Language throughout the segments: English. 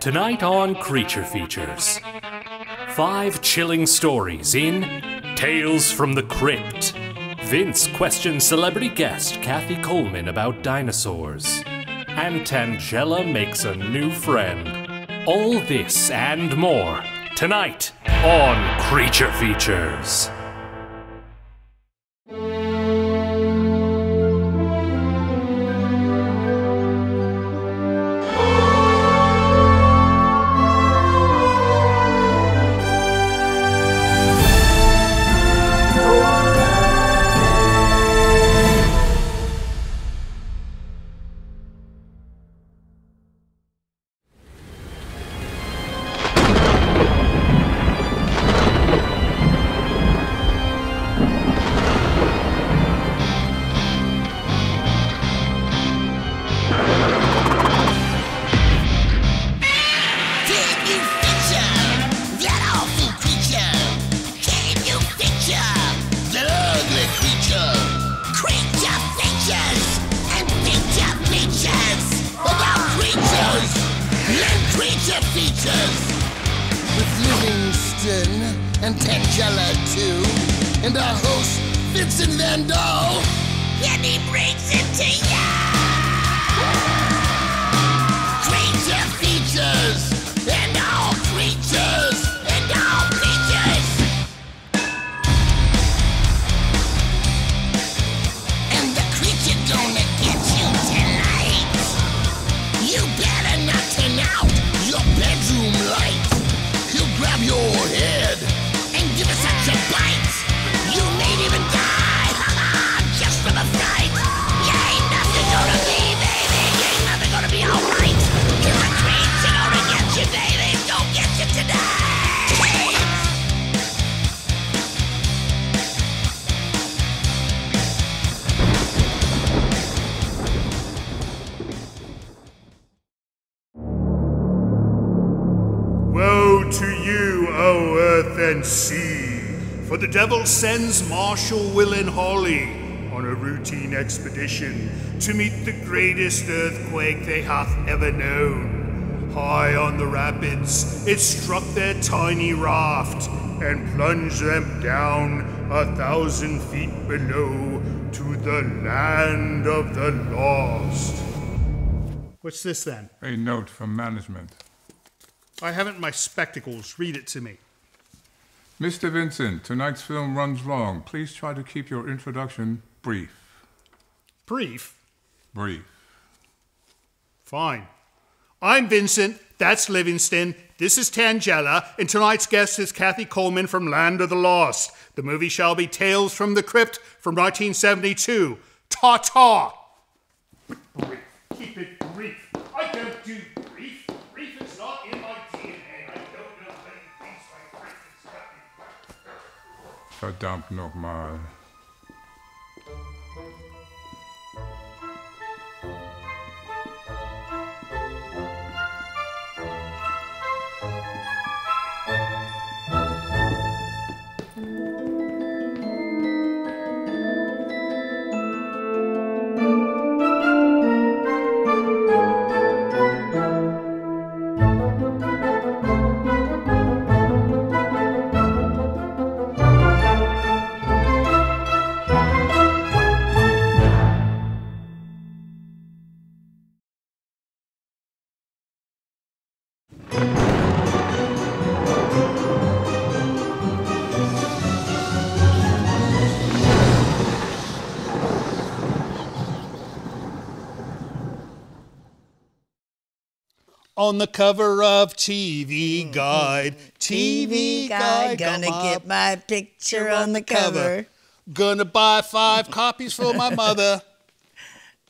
Tonight on Creature Features. Five chilling stories in Tales from the Crypt. Vince questions celebrity guest Kathy Coleman about dinosaurs. And Tangela makes a new friend. All this and more tonight on Creature Features. Sends Marshall Willen Hawley on a routine expedition to meet the greatest earthquake they hath ever known. High on the rapids, it struck their tiny raft and plunged them down a thousand feet below to the land of the lost. What's this then? A note from management. I haven't my spectacles. Read it to me. Mr. Vincent, tonight's film runs long. Please try to keep your introduction brief. Brief? Brief. Fine. I'm Vincent. That's Livingston. This is Tangela. And tonight's guest is Kathy Coleman from Land of the Lost. The movie shall be Tales from the Crypt from 1972. Ta ta! Brief. Keep it brief. I don't do Verdammt nochmal. On the cover of TV Guide, TV Guide, gonna get my picture on the cover. Gonna buy five copies for my mother.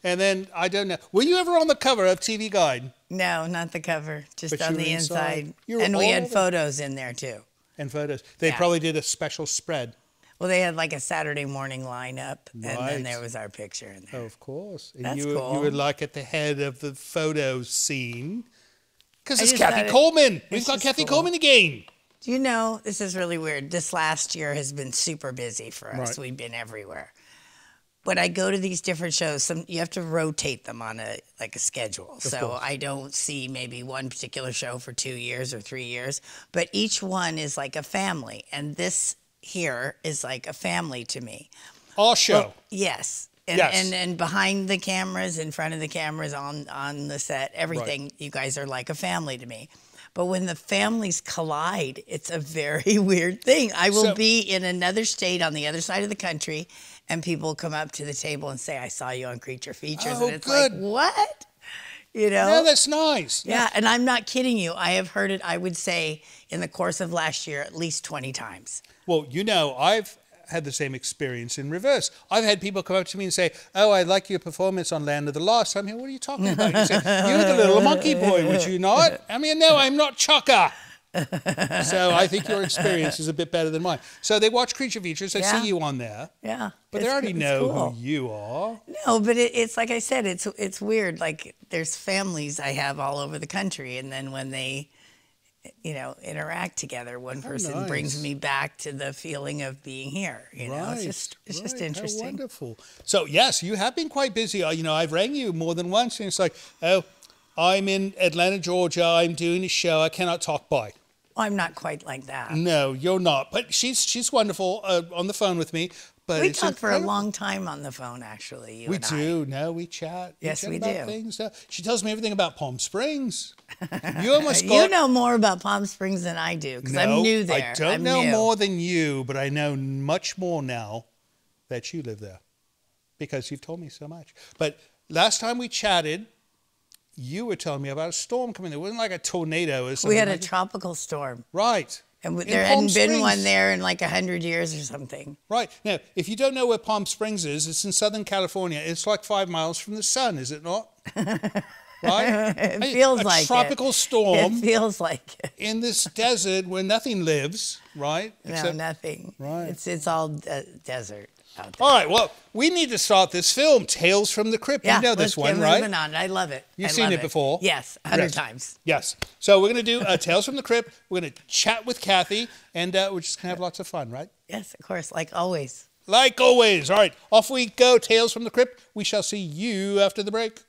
And then I don't know. Were you ever on the cover of TV Guide No, not the cover, just But on the inside. inside. And we had photos in there too. and photos? They Yeah. probably did a special spread. Well, they had like a Saturday morning lineup, and then there was our picture in there. Oh, of course. And That's you, were- cool. You were like at the head of the photo scene. Because it's Kathy thought it- Coleman. We've got Kathy cool. Coleman again. Do you know this is really weird? This last year has been super busy for us. Right. We've been everywhere. when I go to these different shows, some you have to rotate them on a like a schedule. so I don't see maybe one particular show for two years or three years, but each one is like a family, and this here is like a family to me. Our show. Yes. And, Yes. and and behind the cameras, in front of the cameras, on on the set, everything. You guys are like a family to me. But when the families collide, it's a very weird thing. I will So- be in another state on the other side of the country, and people come up to the table and say, "I saw you on Creature Features," Oh, and it's good. like, "What?" You know? yeah, that's nice. yeah, and I'm not kidding you. I have heard it. I would say in the course of last year, at least twenty times. Well, you know, I've had the same experience in reverse. I've had people come up to me and say, "Oh, I like your performance on Land of the Lost." I'm here. What are you talking about? You "You're the little monkey boy, would you not?" I mean, no, I'm not Chaka. so I think your experience is a bit better than mine. So they watch Creature Features. They Yeah. see you on there, Yeah, but they already know cool. who you are. No, but it, it's like I said, it's it's weird. Like there's families I have all over the country, and then when they, you know, interact together, one person brings nice. me back to the feeling of being here. You know, it's just it's just right. How interesting. wonderful. So yes, you have been quite busy. Uh, You know, I've rang you more than once, and it's like, oh, I'm in Atlanta, Georgia. I'm doing a show. I cannot talk by. Well, I'm not quite like that. No, you're not. But she's she's wonderful uh, on the phone with me. But we talk for a long time on the phone, actually. We and I. do. No, we chat. Yes, chat we do. Things. Uh, She tells me everything about Palm Springs. You almost got. You know more about Palm Springs than I do because no, I'm new there. I don't I'm know new. more than you, but I know much more now that you live there because you've told me so much. But last time we chatted, you were telling me about a storm coming. It wasn't like a tornado or something. We had a like tropical storm, right. And there hadn't been one there in like a hundred years or something. Right. Now, if you don't know where Palm Springs is, it's in Southern California. It's like five miles from the sun, is it not? right? It feels a like it. tropical storm It feels like it. in this desert where nothing lives, right? No, Except- nothing. Right. It's it's all de- desert. All right. Well, we need to start this film, Tales from the Crypt. yeah, you know this one, right? moving on. I love it. You've I seen love it before? Yes, a hundred Yes. times. Yes. So we're going to do uh, Tales from the Crypt. We're going to chat with Kathy, and uh, we're just going to have lots of fun, right? Yes, of course, like always. Like always. All right. Off we go. Tales from the Crypt. We shall see you after the break.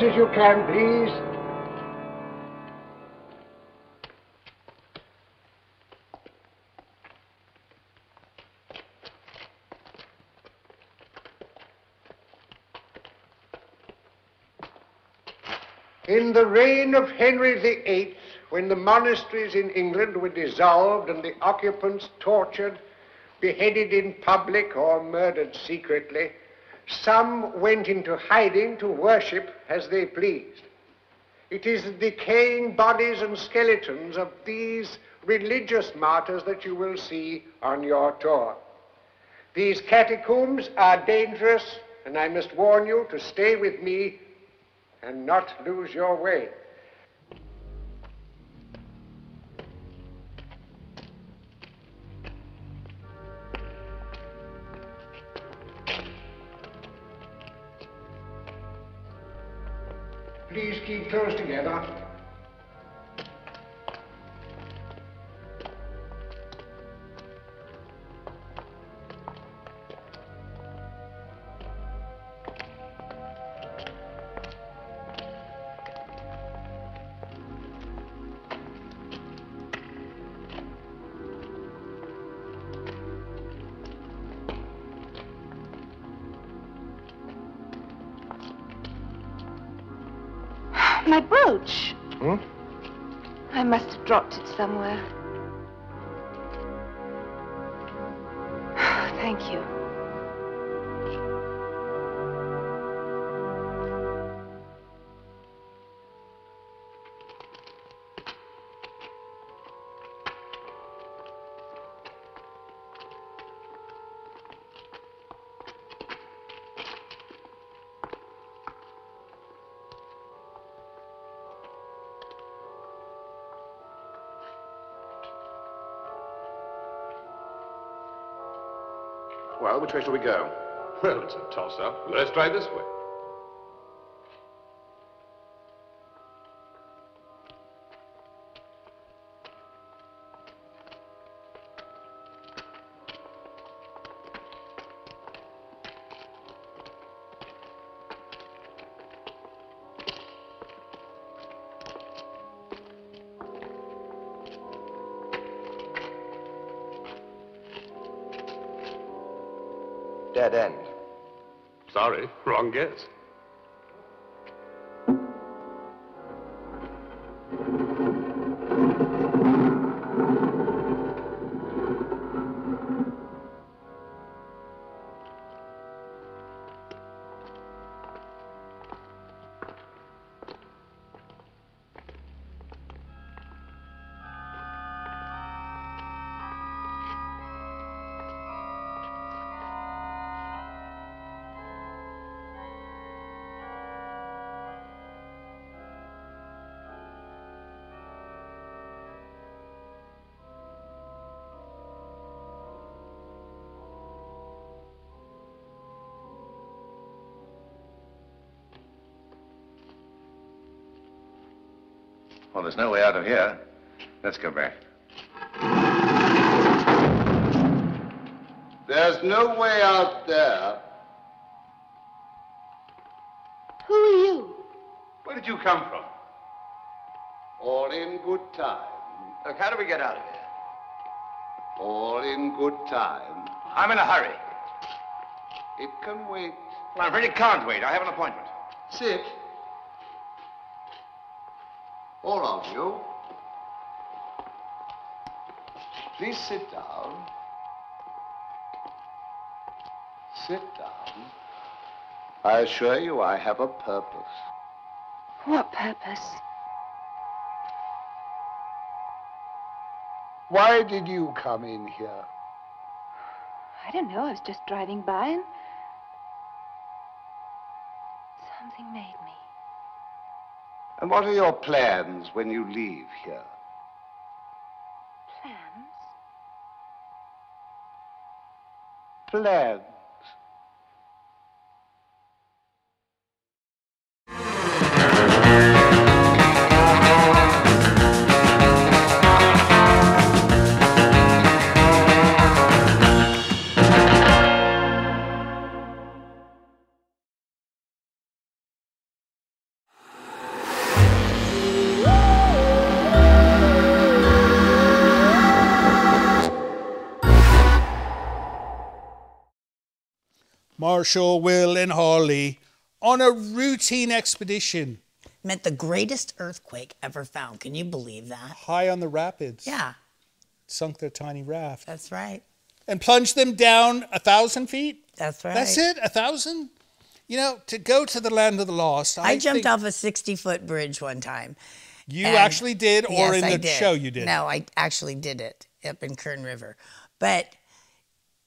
Close as you can, please. In the reign of Henry VIII, when the monasteries in England were dissolved and the occupants tortured, beheaded in public, or murdered secretly, some went into hiding to worship as they pleased. It is the decaying bodies and skeletons of these religious martyrs that you will see on your tour. These catacombs are dangerous, and I must warn you to stay with me and not lose your way. Please keep close together. My brooch. Hmm? I must have dropped it somewhere. Thank you. Which way shall we go? Well, it's a toss-up. Let's try this way. Wrong guess. No way out of here. Let's go back. There's no way out there. Who are you? Where did you come from? All in good time. Look, how do we get out of here? All in good time. I'm in a hurry. It can wait. Well, I'm afraid it can't wait. I have an appointment. Sit. You. Please sit down. Sit down. I assure you I have a purpose. What purpose? Why did you come in here? I don't know. I was just driving by and something made. And what are your plans when you leave here? Plans? Plans? Marshall, Will, and Holly on a routine expedition Meant the greatest earthquake ever found. Can you believe that? high on the rapids. Yeah, Sunk their tiny raft that's right. and plunged them down a thousand feet. That's right. That's it, a thousand. You know, to go to the land of the lost. I, jumped think off a 60 foot bridge one time. You and- actually did, or Yes, in I the did. show you did. No, I actually did it up in Kern River. But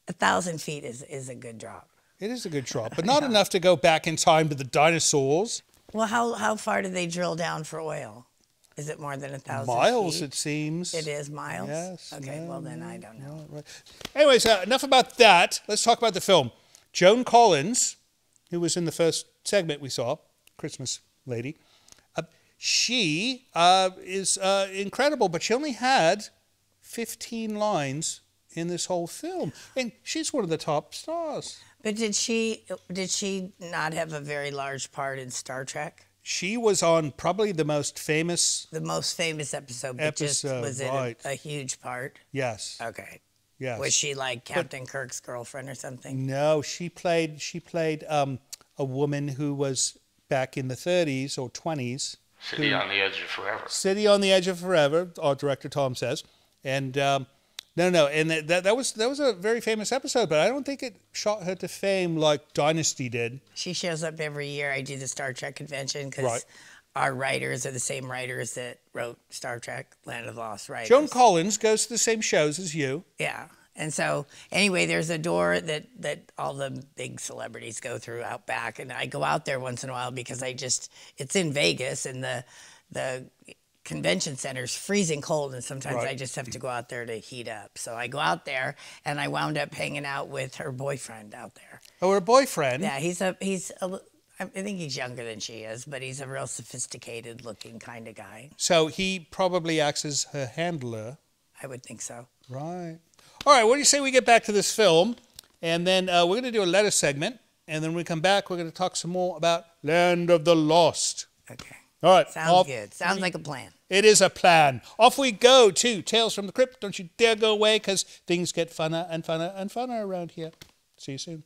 a thousand feet is, is a good drop. It is a good drop, but not enough to go back in time to the dinosaurs. Well, how, how far do they drill down for oil? Is it more than a thousand Miles, feet? it seems. It is miles? Yes, Okay, well, then I don't know. Right. Anyways, uh, enough about that. Let's talk about the film. Joan Collins, who was in the first segment we saw, Christmas Lady, uh, she uh, is uh, incredible, but she only had 15 lines in this whole film, and she's one of the top stars. But did she did she not have a very large part in Star Trek? She was on probably the most famous. The most famous episode, but just Episode, was it right. a, a huge part? Yes. Okay. Yes. Was she like Captain Kirk's girlfriend or something? No, she played. She played um, a woman who was back in the 30s or 20s. City who- on the edge of forever. City on the Edge of Forever. Our director Tom says, and um, no, no, and that, that that was that was a very famous episode, but I don't think it shot her to fame like Dynasty did. She shows up every year. I do the Star Trek convention because Right. our writers are the same writers that wrote Star Trek: Land of the Lost writers. Joan Collins goes to the same shows as you. Yeah. And so anyway, there's a door that that all the big celebrities go through out back, and I go out there once in a while because I just it's in Vegas and the the convention center's freezing cold, and sometimes Right. I just have to go out there to heat up. So I go out there, and I wound up hanging out with her boyfriend out there. Oh, her boyfriend. Yeah, he's a he's a, I think he's younger than she is, but he's a real sophisticated looking kind of guy. So he probably acts as her handler. I would think so. Right. All right. What do you say we get back to this film, and then uh, we're going to do a letter segment, and then when we come back, we're going to talk some more about Land of the Lost. Okay. All right. Sounds good. Sounds like a plan. It is a plan. Off we go to Tales from the Crypt. Don't you dare go away because things get funner and funner and funner around here. See you soon.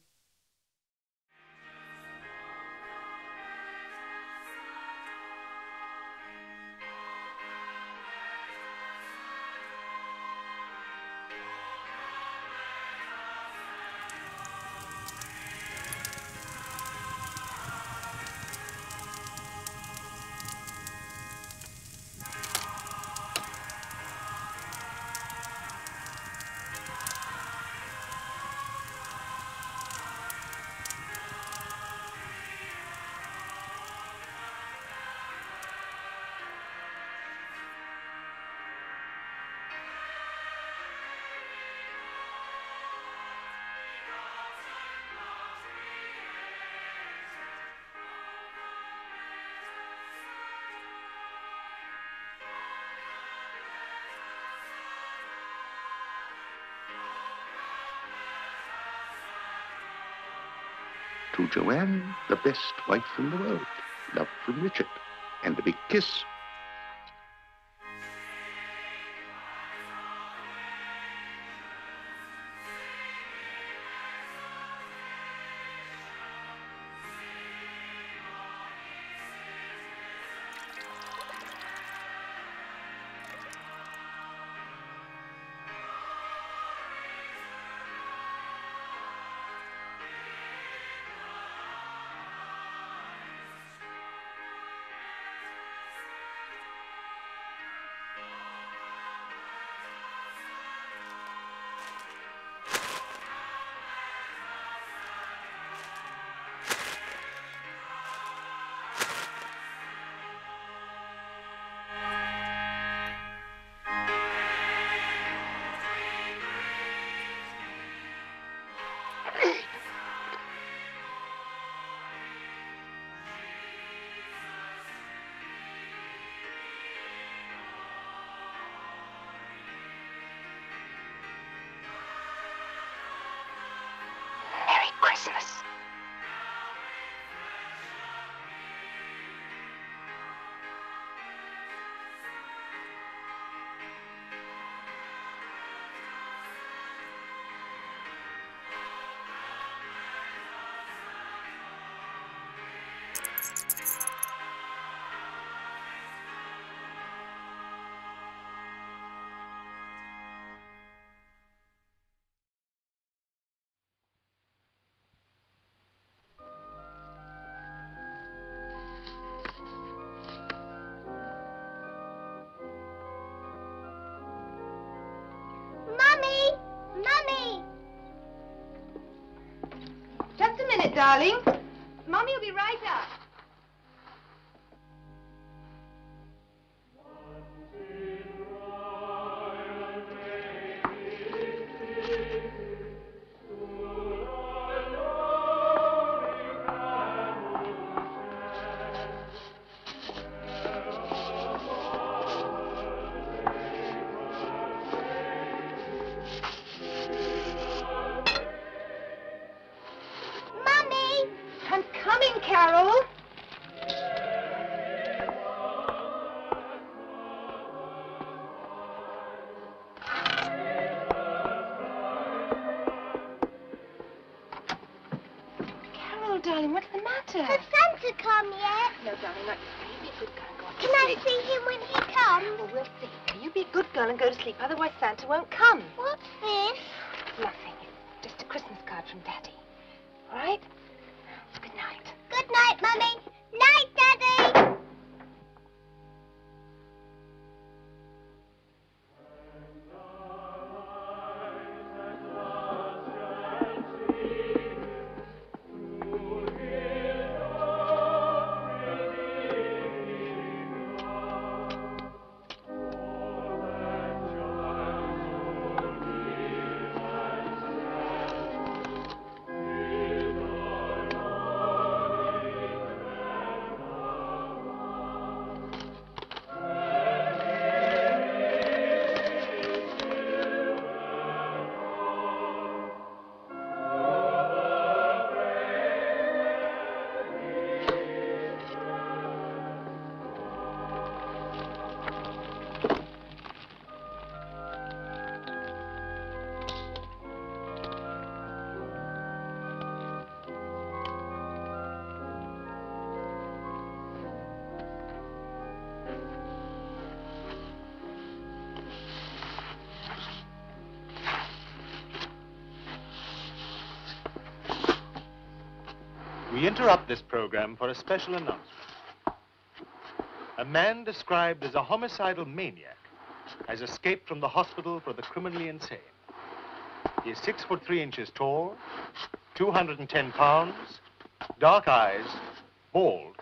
Joanne, the best wife in the world. Love from Richard. And a big kiss. Merry darling. Interrupt this program for a special announcement. A man described as a homicidal maniac has escaped from the hospital for the criminally insane. He is six foot three inches tall, 210 pounds, dark eyes, bald,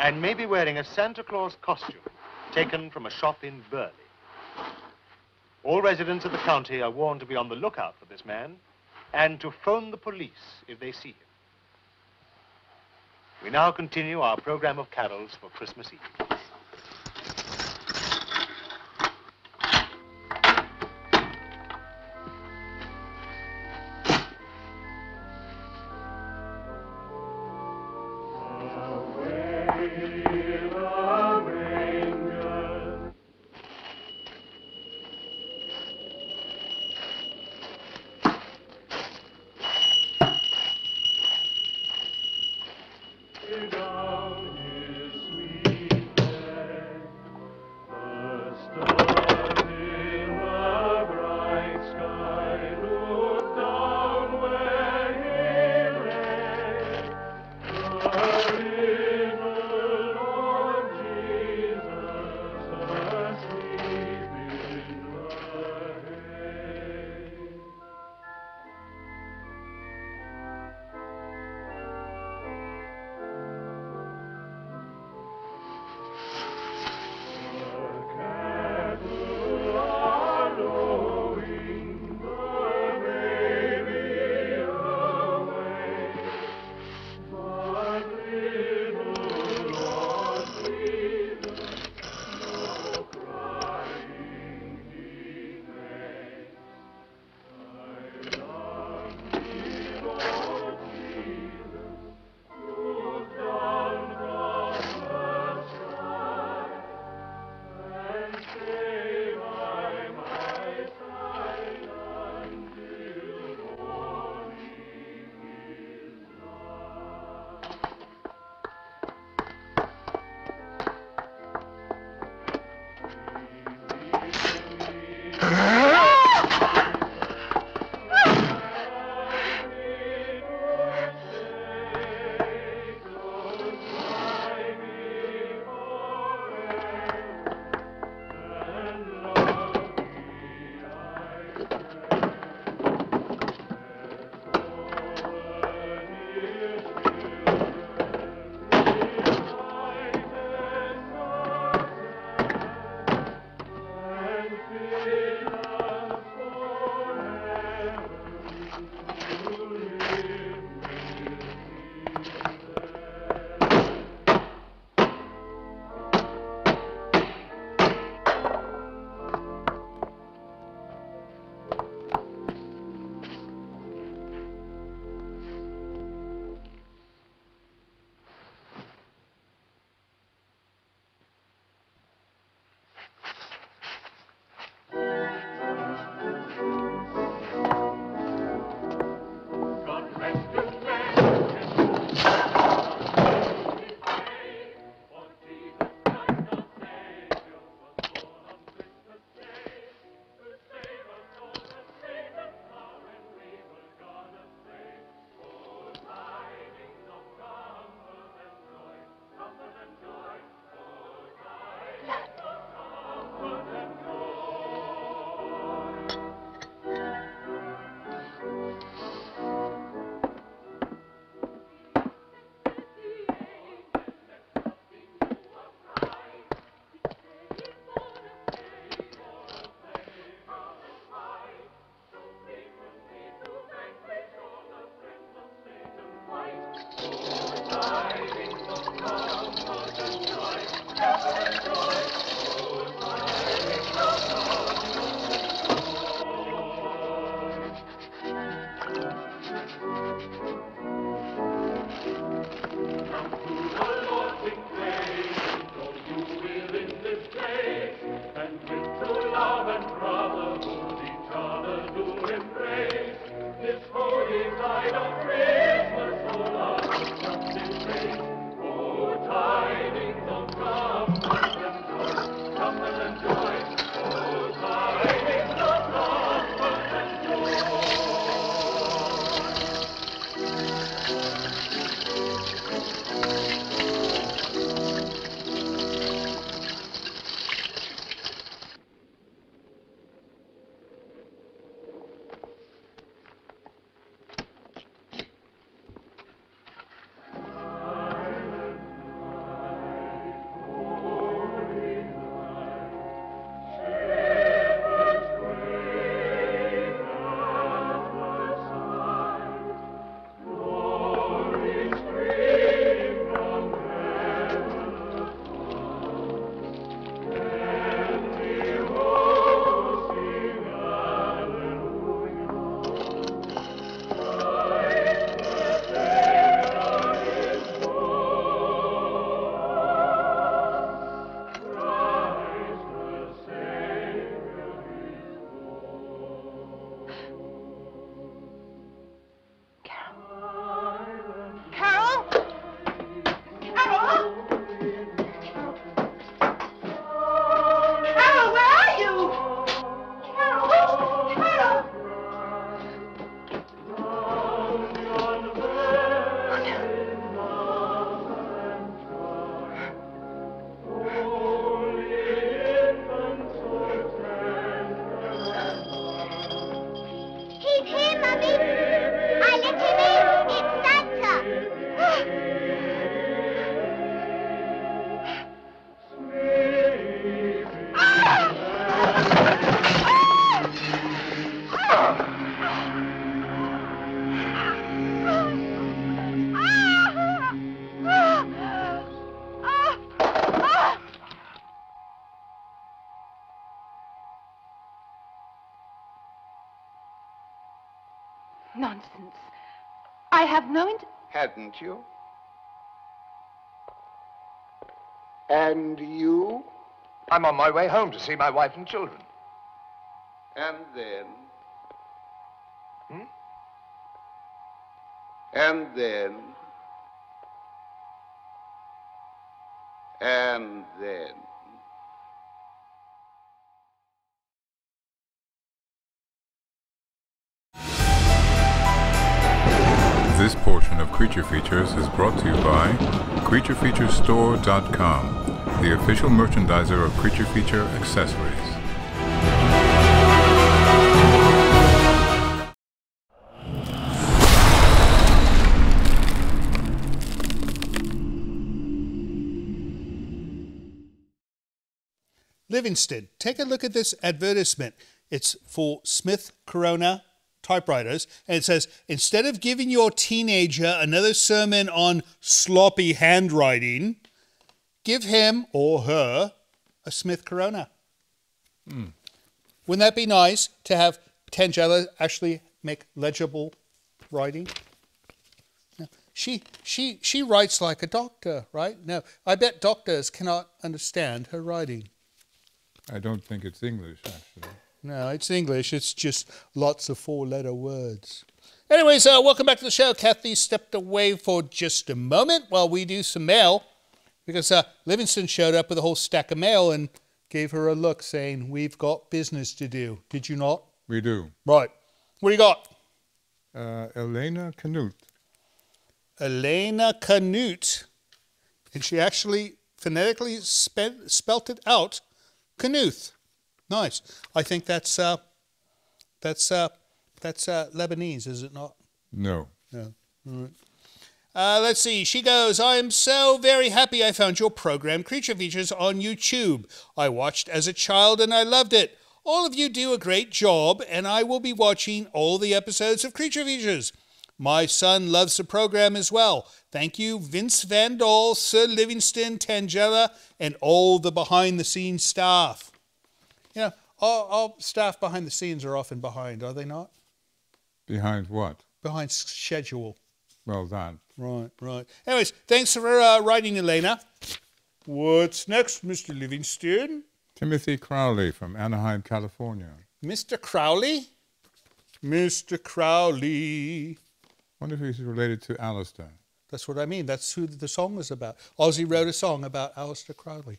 and may be wearing a Santa Claus costume taken from a shop in Burley. All residents of the county are warned to be on the lookout for this man and to phone the police if they see him. We now continue our program of carols for Christmas Eve. Carol? Hadn't you? And you? I'm on my way home to see my wife and children. And then? Hmm? And then? And then? Creature Features is brought to you by CreatureFeatureStore.com, the official merchandiser of Creature Feature accessories. Livingston, take a look at this advertisement. It's for Smith Corona typewriters, and it says instead of giving your teenager another sermon on sloppy handwriting, give him or her a Smith Corona. Hmm. Wouldn't that be nice to have Tangella actually make legible writing? No. She she she writes like a doctor, right? No, I bet doctors cannot understand her writing. I don't think it's English, actually. No, it's English. It's just lots of four-letter words. Anyways, uh, welcome back to the show. Kathy stepped away for just a moment while we do some mail because uh, Livingston showed up with a whole stack of mail and gave her a look saying, We've got business to do. Did you not? We do. Right. What do you got? Uh, Elena Canute. Elena Canute. And she actually phonetically spe- spelt it out Knuth. Nice. I think that's uh, that's uh, that's uh, Lebanese, is it not? No. No. All right. Uh, let's see. She goes, I am so very happy I found your program, Creature Features, on YouTube. I watched as a child and I loved it. All of you do a great job, and I will be watching all the episodes of Creature Features. My son loves the program as well. Thank you, Vince Van Vandal, Sir Livingston, Tangella, and all the behind the scenes staff. You know, all, all staff behind the scenes are often behind, are they not? Behind what? Behind schedule. Well, done. Right, right. Anyways, thanks for uh, writing, Elena. What's next, Mr. Livingston? Timothy Crowley from Anaheim, California. Mr. Crowley? Mr. Crowley. Wonder if he's related to Aleister. That's what I mean. That's who the song was about. Ozzy wrote a song about Aleister Crowley.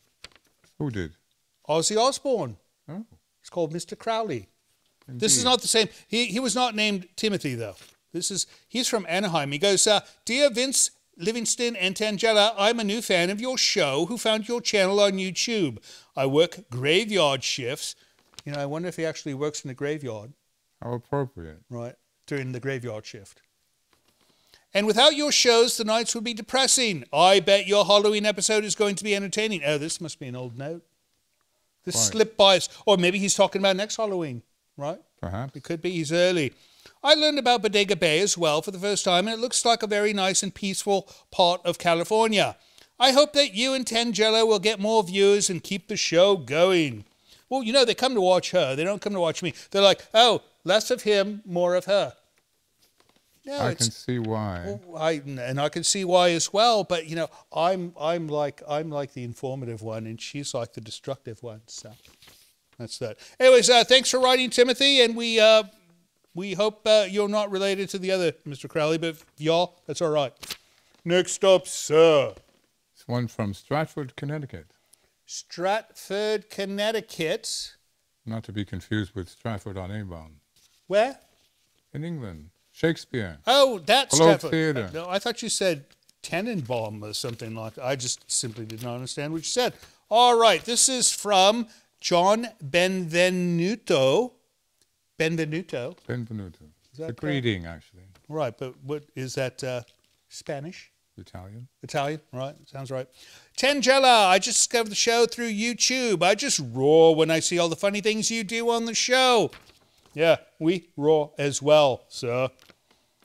Who did? Ozzy Osbourne. Oh. It's called Mr. Crowley. This is not the same. He, he was not named Timothy, though. This is he's from Anaheim. He goes, uh, Dear Vince Livingston and Tangella, I'm a new fan of your show who found your channel on YouTube. I work graveyard shifts. You know, I wonder if he actually works in the graveyard. How appropriate. Right, during the graveyard shift. And without your shows, the nights would be depressing. I bet your Halloween episode is going to be entertaining. Oh, this must be an old note. This Right. slipped by us. Or maybe he's talking about next Halloween, right? Perhaps. It could be. He's early. I learned about Bodega Bay as well for the first time, and it looks like a very nice and peaceful part of California. I hope that you and Tangella will get more viewers and keep the show going. Well, you know, they come to watch her. They don't come to watch me. They're like, oh, less of him, more of her. No, I can see why. I and I can see why as well. But you know, I'm I'm like I'm like the informative one, and she's like the destructive one. So that's that. Anyways, uh, thanks for writing, Timothy, and we uh, we hope uh, you're not related to the other Mr. Crowley, but y'all, that's all right. Next up, sir, It's one from Stratford, Connecticut. Stratford, Connecticut. Not to be confused with Stratford on Avon. Where? In England. Shakespeare. Oh, that's Globe Theatre. No, I thought you said Tenenbaum or something like that. I just simply did not understand what you said. All right, this is from John Benvenuto. Benvenuto. Benvenuto. It's a that greeting, actually. Right, but what is that? Uh, Spanish? Italian. Italian, right? Sounds right. Tangella, I just discovered the show through YouTube. I just roar when I see all the funny things you do on the show. Yeah, we roar as well, sir.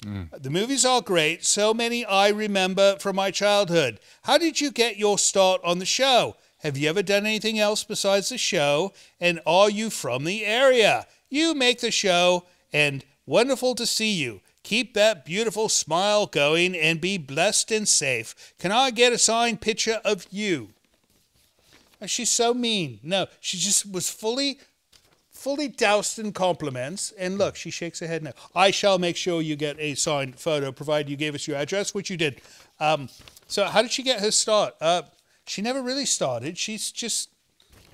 The movies are great. So many I remember from my childhood. How did you get your start on the show? Have you ever done anything else besides the show? And are you from the area? You make the show, and wonderful to see you. Keep that beautiful smile going and be blessed and safe. Can I get a signed picture of you? She's so mean. No, she just was fully fully doused in compliments. And look, she shakes her head now. I shall make sure you get a signed photo, provided you gave us your address, which you did. Um, so, how did she get her start? Uh, she never really started. She's just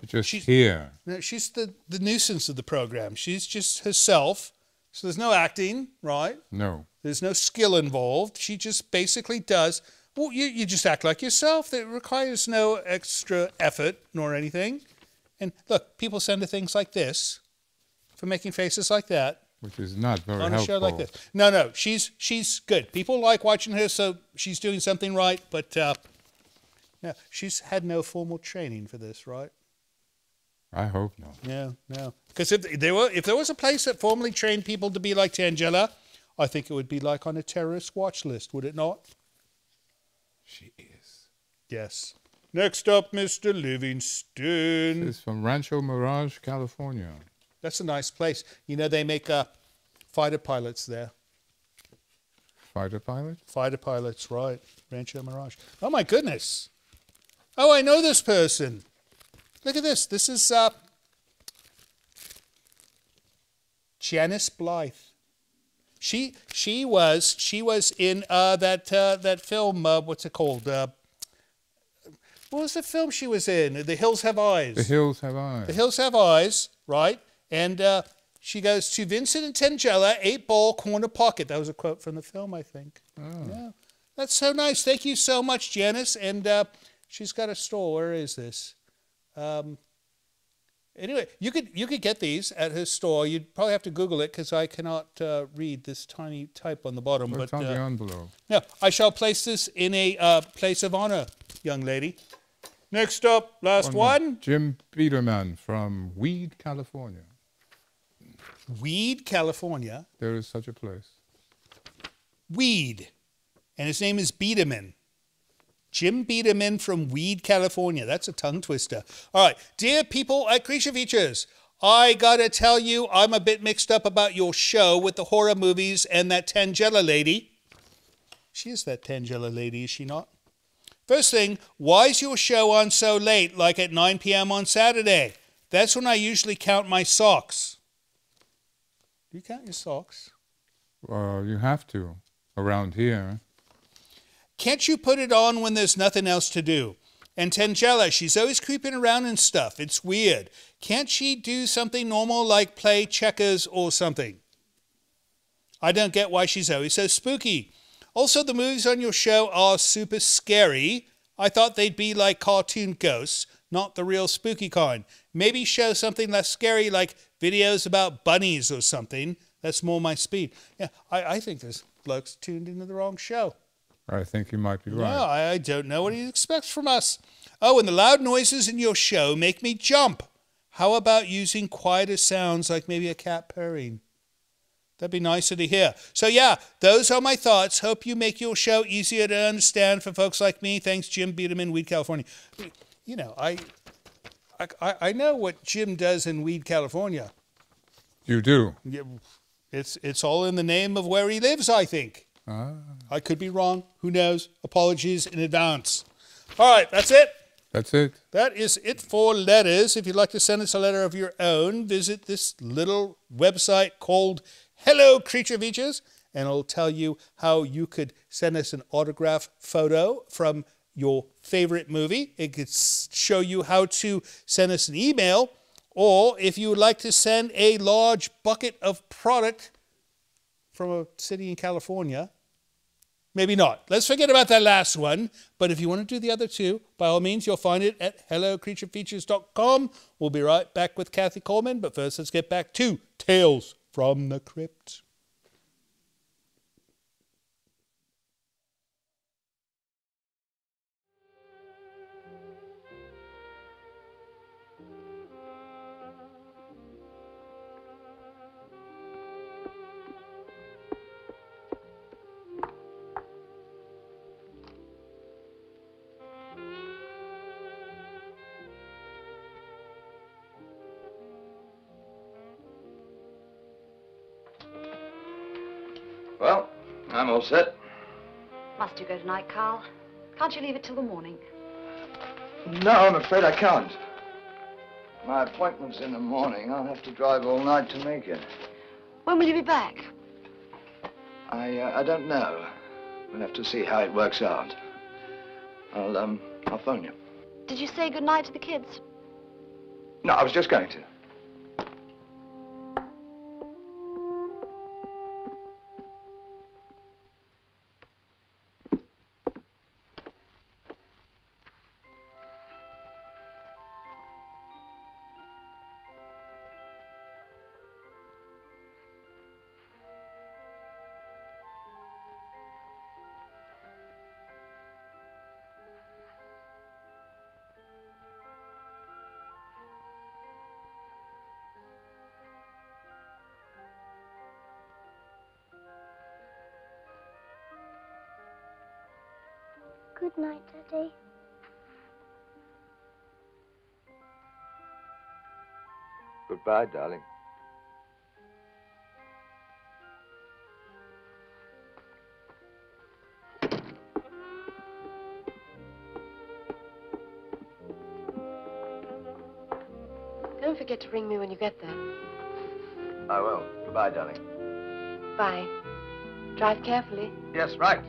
Just here. no, she's the, the nuisance of the program. She's just herself. So there's no acting, right? No. There's no skill involved. She just basically does. Well, you, you just act like yourself. It requires no extra effort nor anything. And look, people send her things like this for making faces like that Which is not very on a helpful. show like this. No, no, she's she's good. People like watching her, so she's doing something right. But uh, no, she's had no formal training for this, right? I hope not. Yeah, no. Because if there were, if there was a place that formally trained people to be like Tangella, I think it would be like on a terrorist watch list, would it not? She is. Yes. Next up, Mr. Livingston. This is from Rancho Mirage, California. That's a nice place. You know, they make uh, fighter pilots there. Fighter pilot? Fighter pilots, right. Rancho Mirage. Oh, my goodness. Oh, I know this person. Look at this. This is uh, Janice Blythe. She she was she was in uh, that uh, that film. Uh, what's it called? What was the film she was in? The Hills Have Eyes. The Hills Have Eyes. The Hills Have Eyes, right? And uh, she goes to Vincent and Tangella, eight ball corner pocket. That was a quote from the film, I think. Yeah, that's so nice. Thank you so much, Janice. And uh, she's got a store. Where is this? Um, anyway, you could you could get these at her store. You'd probably have to Google it because I cannot uh, read this tiny type on the bottom. Well, but it's on uh, the envelope. yeah, I shall place this in a uh, place of honor, young lady. Next up, last One one. Jim Biederman from Weed, California. Weed, California. There is such a place. Weed, and his name is Biederman. Jim Biederman from Weed, California. That's a tongue twister. All right, dear people at Creature Features, I gotta tell you, I'm a bit mixed up about your show with the horror movies and that Tangella lady. She is that Tangella lady, is she not? First thing, why is your show on so late, like at 9 p.m. on Saturday? That's when I usually count my socks. Do you count your socks? Well, you have to around here. Can't you put it on when there's nothing else to do? And Tangella, she's always creeping around and stuff. It's weird. Can't she do something normal like play checkers or something? I don't get why she's always so spooky. Also, the movies on your show are super scary. I thought they'd be like cartoon ghosts, not the real spooky kind. Maybe show something less scary like videos about bunnies or something. That's more my speed. Yeah, I, I think this bloke's tuned into the wrong show. I think you might be right. No, I, I don't know what he expects from us. Oh, and the loud noises in your show make me jump. How about using quieter sounds like maybe a cat purring? That'd be nicer to hear. So, yeah, those are my thoughts. Hope you make your show easier to understand for folks like me. Thanks, Jim Biederman, Weed, California. You know, I, I, I know what Jim does in Weed, California. You do? Yeah, it's, it's all in the name of where he lives, I think. Ah. I could be wrong. Who knows? Apologies in advance. All right, that's it. That's it. That is it for letters. If you'd like to send us a letter of your own, visit this little website called Hello Creature Features, and it'll tell you how you could send us an autograph photo from your favorite movie. It could show you how to send us an email, or if you would like to send a large bucket of product from a city in California, Maybe not. Let's forget about that last one. But if you want to do the other two, by all means, you'll find it at hellocreaturefeatures.com. We'll be right back with Kathy Coleman. But first, let's get back to Tales from the Crypt. I'm all set. Must you go tonight, Carl? Can't you leave it till the morning? No, I'm afraid I can't. My appointment's in the morning. I'll have to drive all night to make it. When will you be back? I, uh, I don't know. We'll have to see how it works out. I'll, um, I'll phone you. Did you say good night to the kids? No, I was just going to. Good night, Daddy. Goodbye, darling. Don't forget to ring me when you get there. I will. Goodbye, darling. Bye. Drive carefully. Yes, right.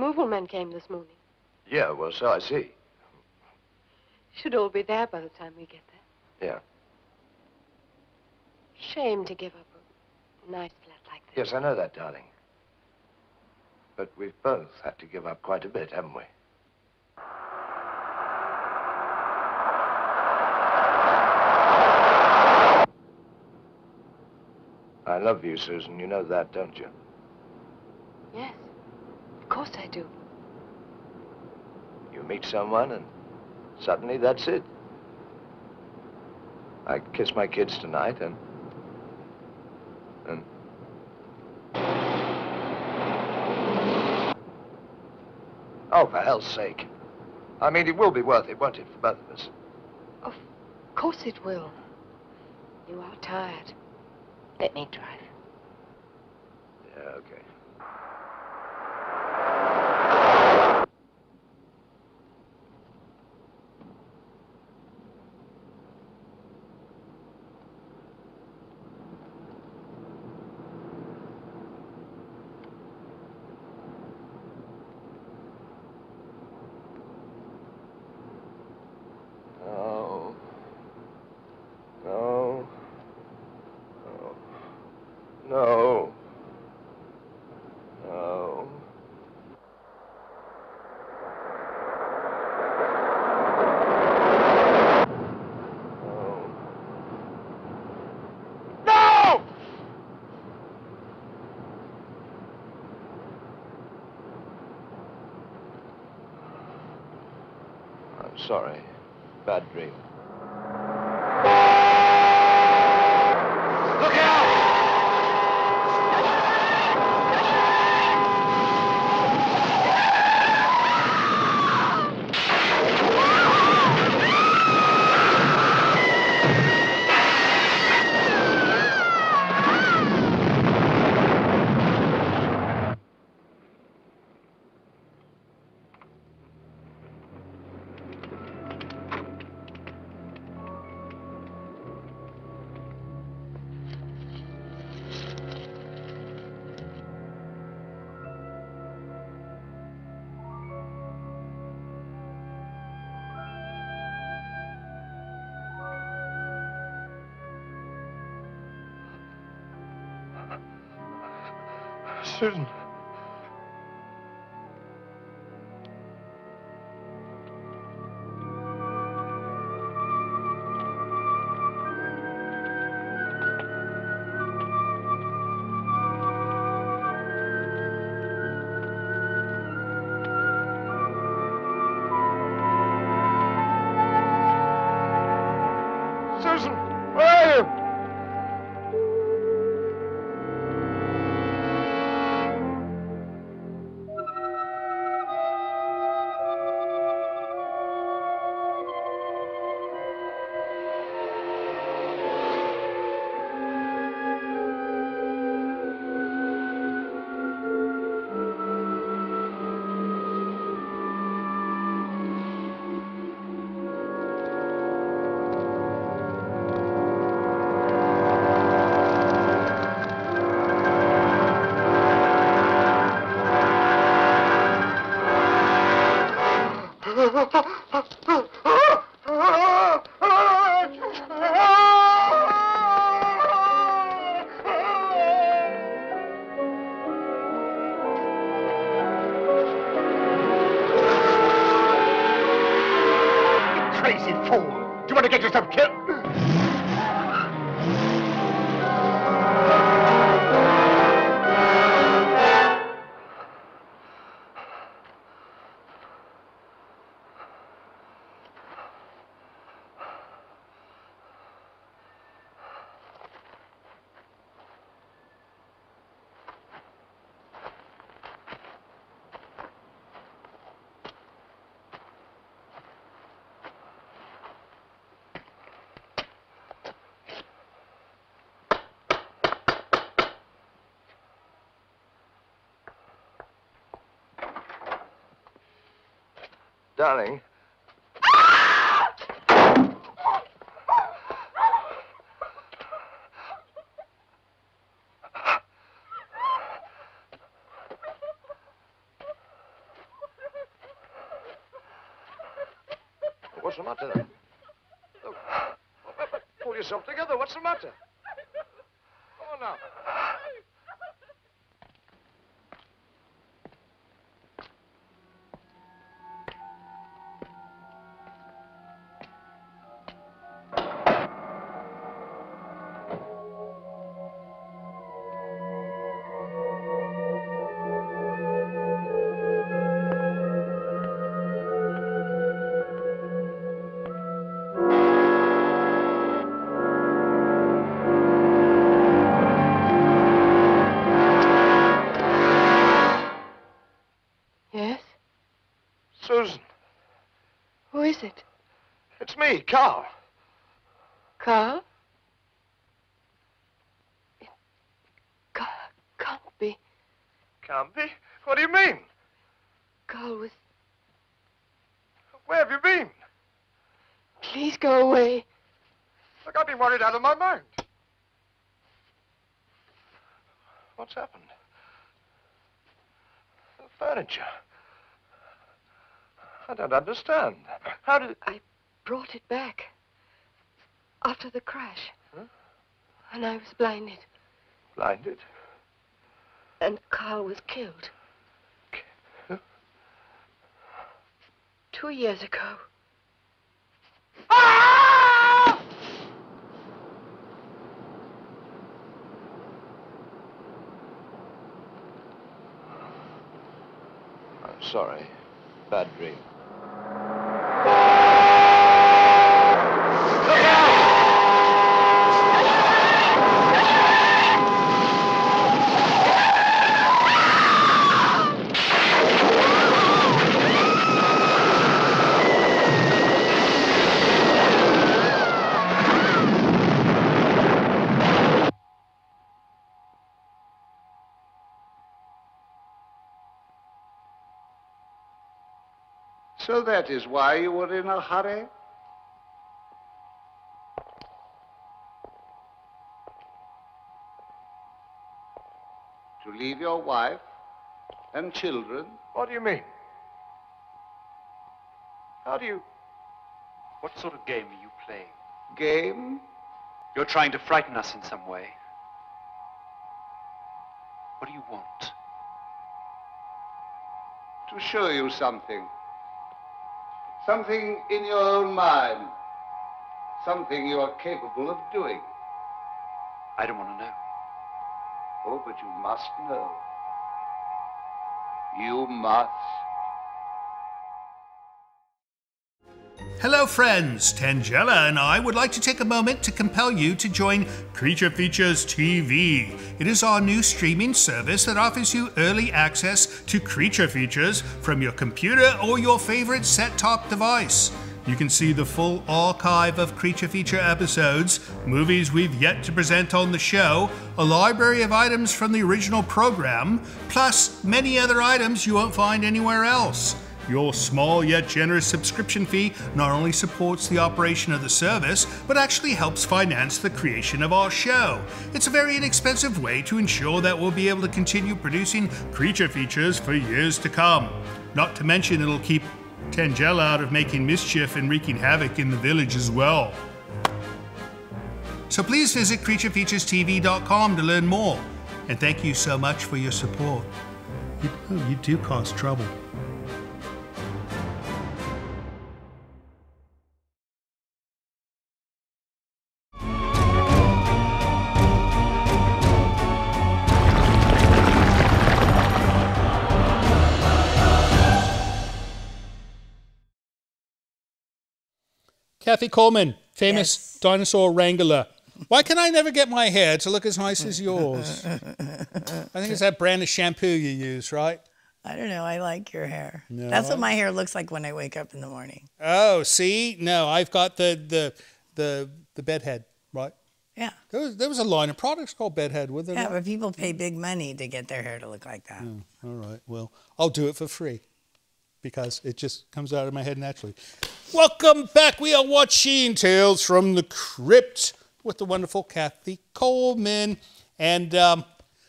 Removal men came this morning. Yeah, well, so I see. Should all be there by the time we get there. Yeah. Shame to give up a nice flat like this. Yes, I know that, darling. But we've both had to give up quite a bit, haven't we? I love you, Susan. You know that, don't you? Course I do. You meet someone and suddenly that's it. I kiss my kids tonight and... And... Oh, for hell's sake. I mean, it will be worth it, won't it, for both of us? Of course it will. You are tired. Let me drive. Yeah, okay. No. No. No. No. No. No! I'm sorry. Bad dream. Darling. What's the matter then? Look. Pull yourself together. What's the matter? Come on now. Carl. Carl? It ca- can't be. Can't be. What do you mean? Carl was. Where have you been? Please go away. Look, I've been worried out of my mind. What's happened? The furniture. I don't understand. How did... I brought it back. After the crash. Huh? And I was blinded. Blinded? And Carl was killed. Two years ago. I'm sorry. Bad dream. That is why you were in a hurry? To leave your wife and children? What do you mean? How do you... What sort of game are you playing? Game? You're trying to frighten us in some way. What do you want? To show you something. Something in your own mind. Something you are capable of doing. I don't want to know. Oh, but you must know. You must. Hello, friends. Tangella and I would like to take a moment to compel you to join Creature Features TV. It is our new streaming service that offers you early access to Creature Features from your computer or your favorite set top device. You can see the full archive of Creature Feature episodes, movies we've yet to present on the show, a library of items from the original program, plus many other items you won't find anywhere else. Your small yet generous subscription fee not only supports the operation of the service, but actually helps finance the creation of our show. It's a very inexpensive way to ensure that we'll be able to continue producing creature features for years to come. Not to mention, it'll keep Tangella out of making mischief and wreaking havoc in the village as well. So please visit creaturefeaturestv.com to learn more. And thank you so much for your support. You, oh, you do cause trouble. Kathy Coleman, famous dinosaur wrangler. Why can I never get my hair to look as nice as yours? I think it's that brand of shampoo you use, right? I don't know. I like your hair. No. That's what my hair looks like when I wake up in the morning. Oh, see, no, I've got the the the the bedhead, right? Yeah. There was there was a line of products called bedhead, with it? Yeah, but people pay big money to get their hair to look like that. Oh, all right. Well, I'll do it for free because it just comes out of my head naturally. Welcome back. We are watching Tales from the Crypt with the wonderful Kathy Coleman. And um,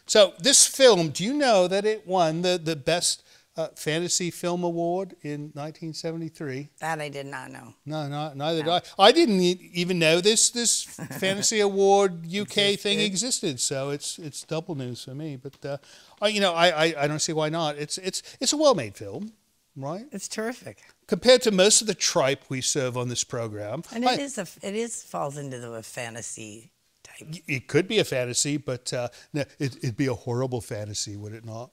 so this film, do you know that it won the, the best uh, Fantasy Film Award in 1973. That I did not know. No, no, neither did I. I didn't even know this this Fantasy Award UK thing existed. So it's it's double news for me. But uh, I, you know, I, I I don't see why not. It's it's it's a well-made film, right? It's terrific. Compared to most of the tripe we serve on this program, And I- it is a it is falls into the fantasy. Type. It could be a fantasy, but uh, no, it, it'd be a horrible fantasy, would it not?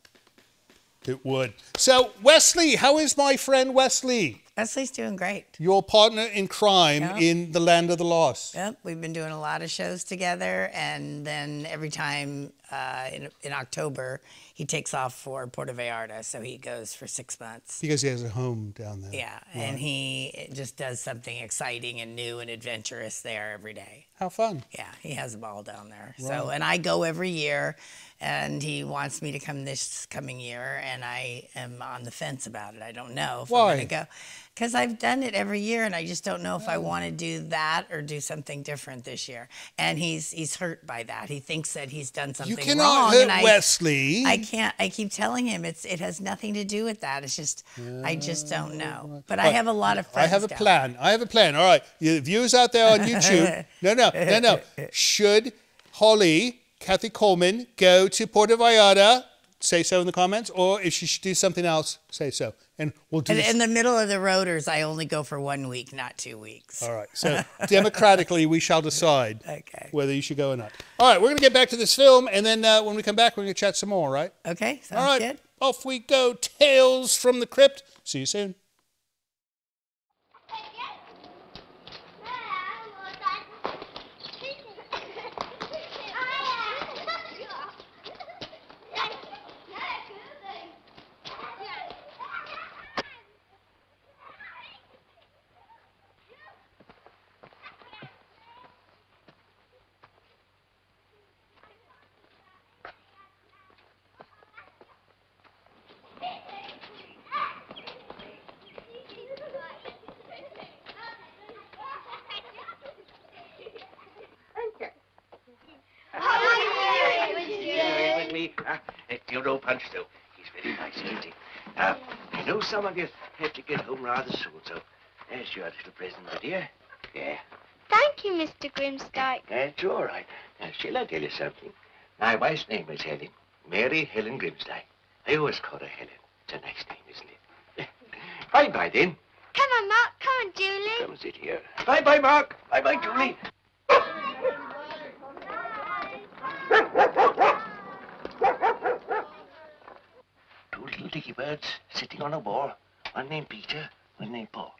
It would. So, Wesley, how is my friend Wesley? Wesley's doing great. Your partner in crime Yeah. in The Land of the Lost. Yep, we've been doing a lot of shows together, and then every time uh, in, in October he takes off for Puerto Vallarta, so he goes for six months. Because he has a home down there. Yeah, and he just does something exciting and new and adventurous there every day. How fun. Yeah, he has a ball down there. So, and I go every year, and he wants me to come this coming year, and I am on the fence about it. I don't know if Why? I'm going to go. Because I've done it every year, and I just don't know if I mm. want to do that or do something different this year. And he's he's hurt by that. He thinks that he's done something cannot wrong. hurt I, Wesley. I can't. I keep telling him it's it has nothing to do with that. It's just I just don't uh, know. But I have a lot of friends. I have a down plan. I have a plan. All right, you viewers out there on YouTube. no, no, no, no. Should Holly, Kathy Coleman, go to Puerto Vallarta? Say so in the comments, or if she should do something else, say so, and we'll do. This. in the middle of the rotors, I only go for one week, not two weeks. All right. So democratically, we shall decide Okay. whether you should go or not. All right, we're going to get back to this film, and then uh, when we come back, we're going to chat some more. Right? Okay. Sounds All right. good. Off we go. Tales from the crypt. See you soon. Yeah, with me. Uh, you know Punch, though. He's very nice, isn't he? Uh, I know some of you have to get home rather soon, so there's your little present, my dear. Yeah, Thank you, Mr. Grimsdyke. that's all right. Now, shall I tell you something? My wife's name is Helen. Mary Helen Grimsdyke. I always call her Helen. It's a nice name, isn't it? Bye-bye, then. Come on, Mark. Come on, Julie. Come sit here. Bye-bye, Mark. Bye-bye, Julie. Two little dicky birds sitting on a wall. One named Peter, one named Paul.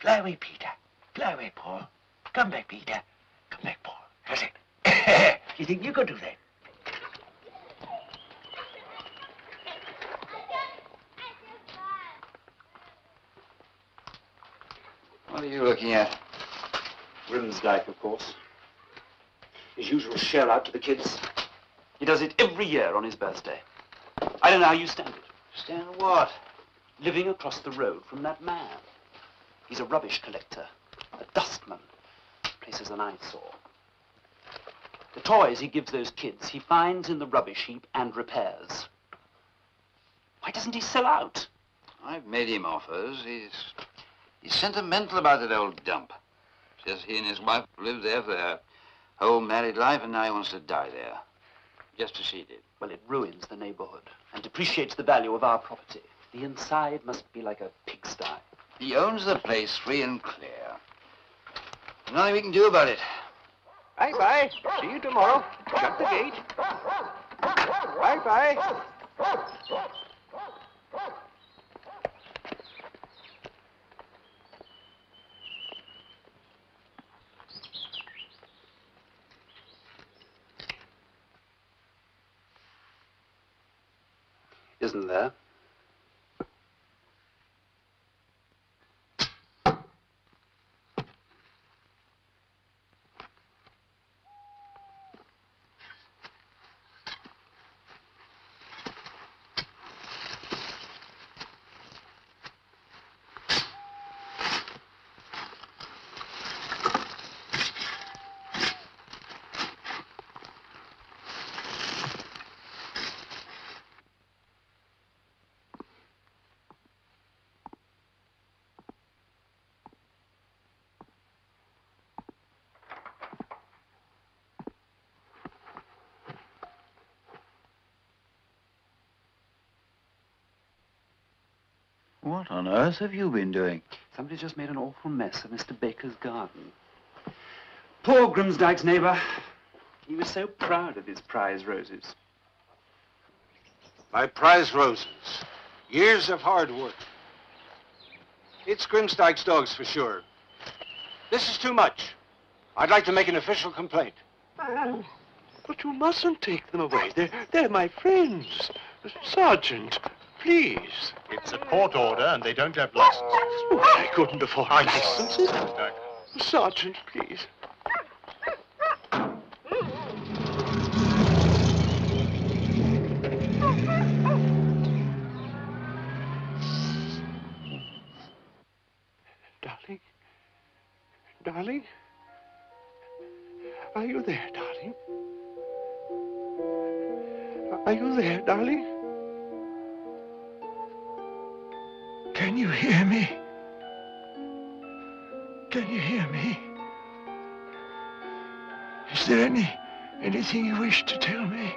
Fly away, Peter. Fly away, Paul. Come back, Peter. Come back, Paul. That's it. you think you could do that? What are you looking at? Grimsdyke, of course. His usual shell out to the kids. He does it every year on his birthday. I don't know how you stand it. Stand what? Living across the road from that man. He's a rubbish collector, a dustman. Place is an eyesore. The toys he gives those kids, he finds in the rubbish heap and repairs. Why doesn't he sell out? I've made him offers. He's he's sentimental about that old dump. Says he and his wife lived there for their whole married life, and now he wants to die there. Just as she did. Well, it ruins the neighborhood and depreciates the value of our property. The inside must be like a pigsty. He owns the place free and clear. Nothing we can do about it. Bye-bye. See you tomorrow. Shut the gate. Bye-bye. Isn't there? What on earth have you been doing? Somebody just made an awful mess of Mr. Baker's garden. Poor Grimsdyke's neighbour. He was so proud of his prize roses. My prize roses. Years of hard work. It's Grimsdyke's dogs for sure. This is too much. I'd like to make an official complaint. Oh, but you mustn't take them away. They're, they're my friends. Sergeant, please. It's a court order and they don't have licenses. Oh, I couldn't afford licenses. Sergeant, please. Darling? Darling? Are you there, darling? Are you there, darling? Can you hear me? Can you hear me? Is there any anything you wish to tell me?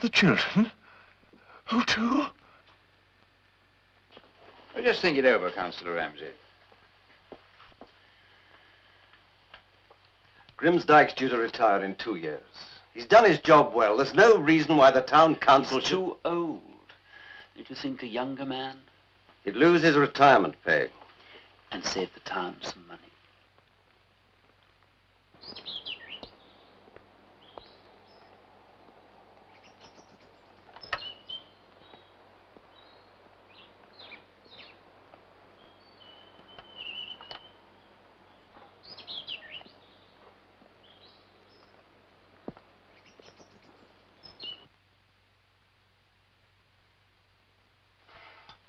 The children? Oh, Who to? Well, just think it over, Councillor Ramsey. Grimsdyke's due to retire in two years. He's done his job well. There's no reason why the town council He's should... too old. Don't you think a younger man? He'd lose his retirement pay. And save the town some money.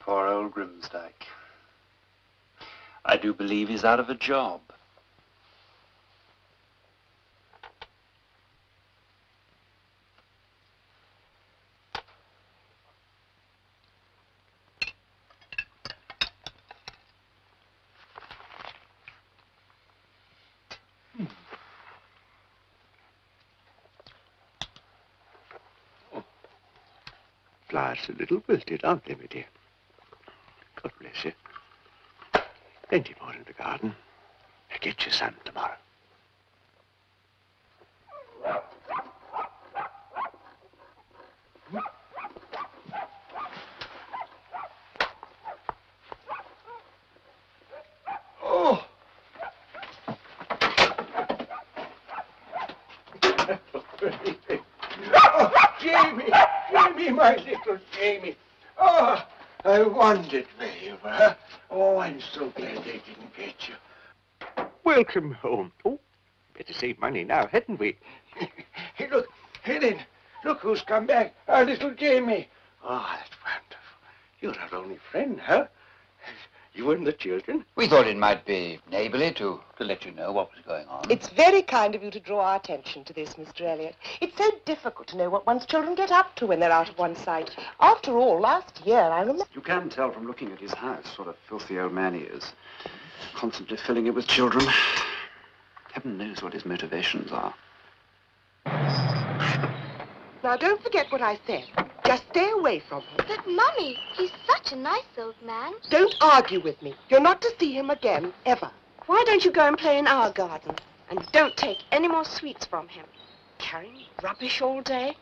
Poor old Grimsdyke. I he's out of a job. Flowers a little wilted, aren't they, my dear? God bless you. Plenty garden. I'll get you some tomorrow. Oh, Jamie! Jamie, my little Jamie! Oh, I wondered where you were. Oh, I'm so glad they didn't get you. Welcome home. Oh, better save money now, hadn't we? hey, look, Helen, look who's come back. Our little Jamie. Oh, that's wonderful. You're our only friend, huh? You and the children? We thought it might be neighborly to, to let you know what was going on. It's very kind of you to draw our attention to this, Mr. Elliot. It's so difficult to know what one's children get up to when they're out of one's sight. After all, last year, I remember... You can tell from looking at his house what a filthy old man he is. Constantly filling it with children. Heaven knows what his motivations are. Now, don't forget what I said. Just stay away from him. But, Mummy, he's such a nice old man. Don't argue with me. You're not to see him again, ever. Why don't you go and play in our garden? And don't take any more sweets from him. Carrying rubbish all day.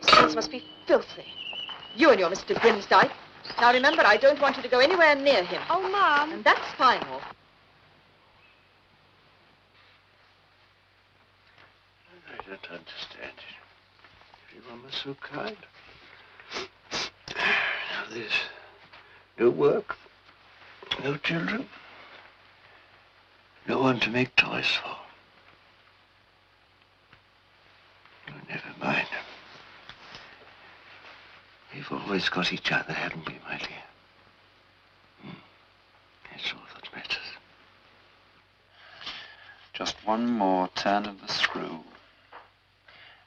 His hands must be filthy. You and your Mr. Grimsdyke. Now remember, I don't want you to go anywhere near him. Oh, Mom. And that's final. I don't understand it. Everyone was so kind. Now there's no work, no children, no one to make toys for. Oh, never mind. We've always got each other, haven't we, my dear? Hmm. That's all that matters. Just one more turn of the screw.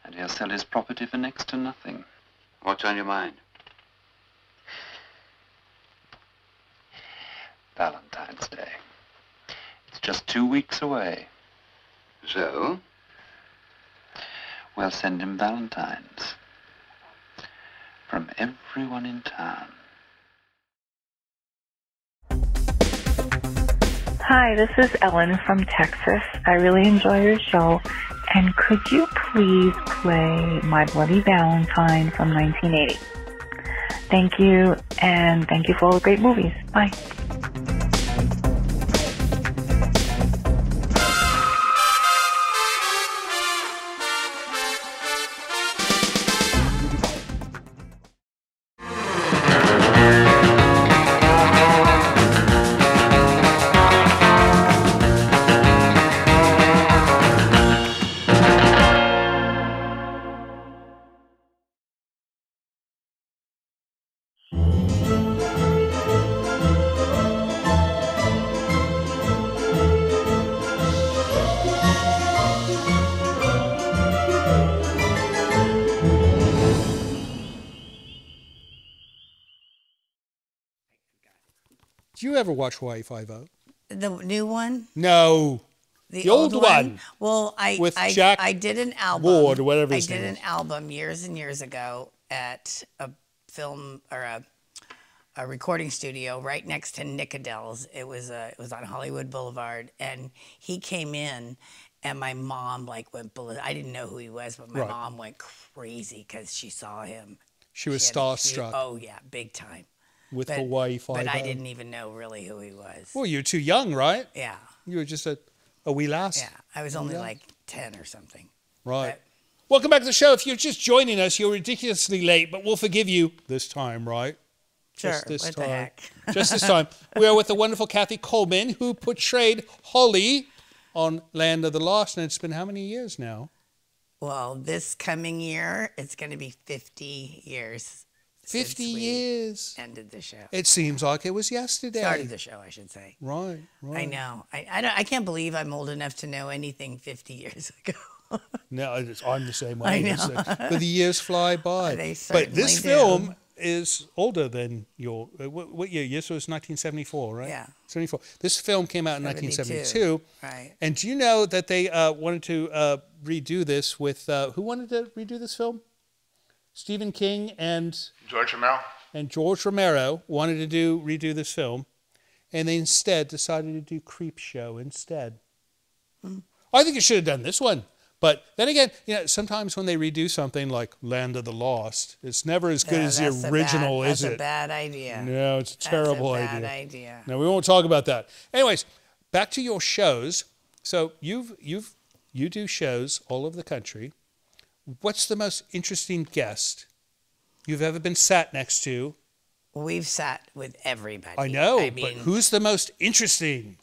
And he'll sell his property for next to nothing. What's on your mind? Valentine's Day. It's just two weeks away. So? We'll send him Valentines. From everyone in town. Hi, this is Ellen from Texas. I really enjoy your show. And could you please play My Bloody Valentine from 1980? Thank you, and thank you for all the great movies. Bye. You ever watch Hawaii Five O? The new one? No. The, old, one. Well, I With I, Jack I did an album. Ward, or whatever I did an is. album years and years ago at a film or a, a recording studio right next to Nick Adele's. It was uh, it was on Hollywood Boulevard, and he came in, and my mom like went ballistic. I didn't know who he was, but my Right. mom went crazy because she saw him. She was a huge- starstruck. oh yeah, big time. With But- Hawaii But I didn't even know really who he was. Well, you were too young, right? Yeah. You were just a, a wee lass. Yeah, I was only Yeah. like ten or something. Right. Welcome back to the show. If you're just joining us, you're ridiculously late, but we'll forgive you this time, right? Sure, Just this what the heck. just this time. We are with the wonderful Kathy Coleman, who portrayed Holly on Land of the Lost, and it's been how many years now? Well, this coming year, it's going to be 50 years. 50 since we years. Ended the show. It seems like it was yesterday. Started the show, I should say. Right, right. I know. I, I, don't, I can't believe I'm old enough to know anything 50 years ago. No, I'm the same way. I know. But the years fly by. They certainly but this certainly film is older than your. Uh, what, what year? Yes, it was 1974, right? Yeah. 74. This film came out in 72, 1972. right. And do you know that they uh, wanted to uh, redo this with uh, who wanted to redo this film? Stephen King and George Romero? and George Romero wanted to do redo this film, and they instead decided to do Creepshow instead. Hmm. I think you should have done this one. But then again, you know, sometimes when they redo something like Land of the Lost, it's never as good Yeah, as the original, bad, is that's it? a bad idea. No, it's a That's terrible a bad idea. idea. No, we won't talk about that. Anyways, back to your shows. So you've you've you do shows all over the country. What's the most interesting guest you've ever been sat next to? We've sat with everybody. I know, I but mean, who's the most interesting?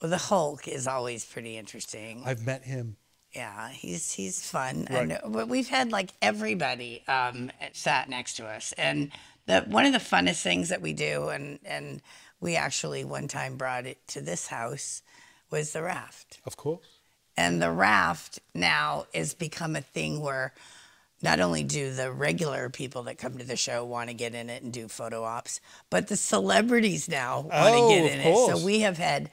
well, the Hulk is always pretty interesting. I've met him. Yeah, he's he's fun. Right. And, but we've had like everybody um, sat next to us, and the one of the funnest things that we do, and and we actually one time brought it to this house, was the raft. Of course. And the raft now has become a thing where not only do the regular people that come to the show want to get in it and do photo ops, but the celebrities now want Oh, to get in it. So we have had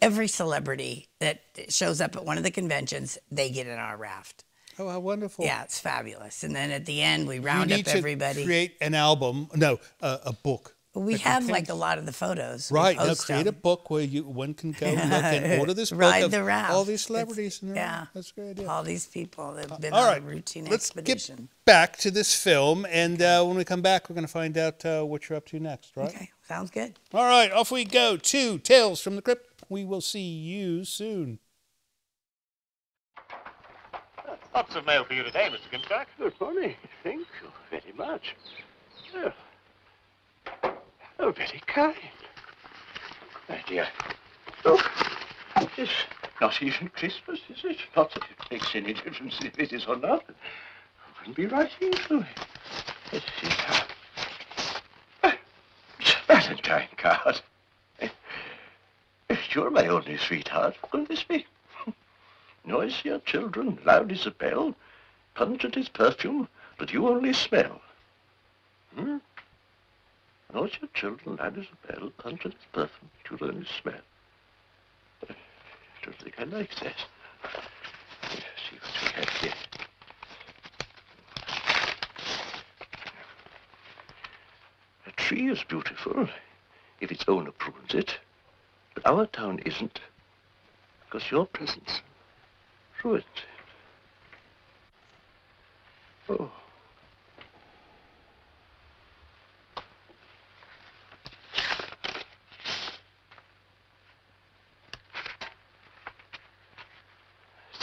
every celebrity that shows up at one of the conventions, they get in our raft. Oh, how wonderful! Yeah, it's fabulous. And then at the end, we You round need up to everybody. create an album. No, uh, a book We that have like a lot of the photos. Right. Now post create a book where you one can go look and order this book Ride the raft. all these celebrities. and everything. yeah. That's a great idea. All these people that have been All on right, a routine let's expedition. get back to this film, and uh, when we come back, we're going to find out uh, what you're up to next, right? Okay, sounds good. All right, off we go to Tales from the Crypt. We will see you soon. Lots of mail for you today, Mr. Grimsdyke. Good morning. Thank you very much. Oh, oh very kind. My dear. Look, it's not even Christmas, is it? Not that it makes any difference if it is or not. I wouldn't be writing to it. Let's see now. Ah, It's a Valentine card. You're my only sweetheart. Will this be? Noisy are children, loud is a bell, pungent is perfume, but you only smell. Hmm? Noisy your children, loud is a bell, pungent is perfume, but you only smell. I don't think I like that. Let's see what we have here. A tree is beautiful if its owner prunes it, but our town isn't, because your presence ruins it. Oh.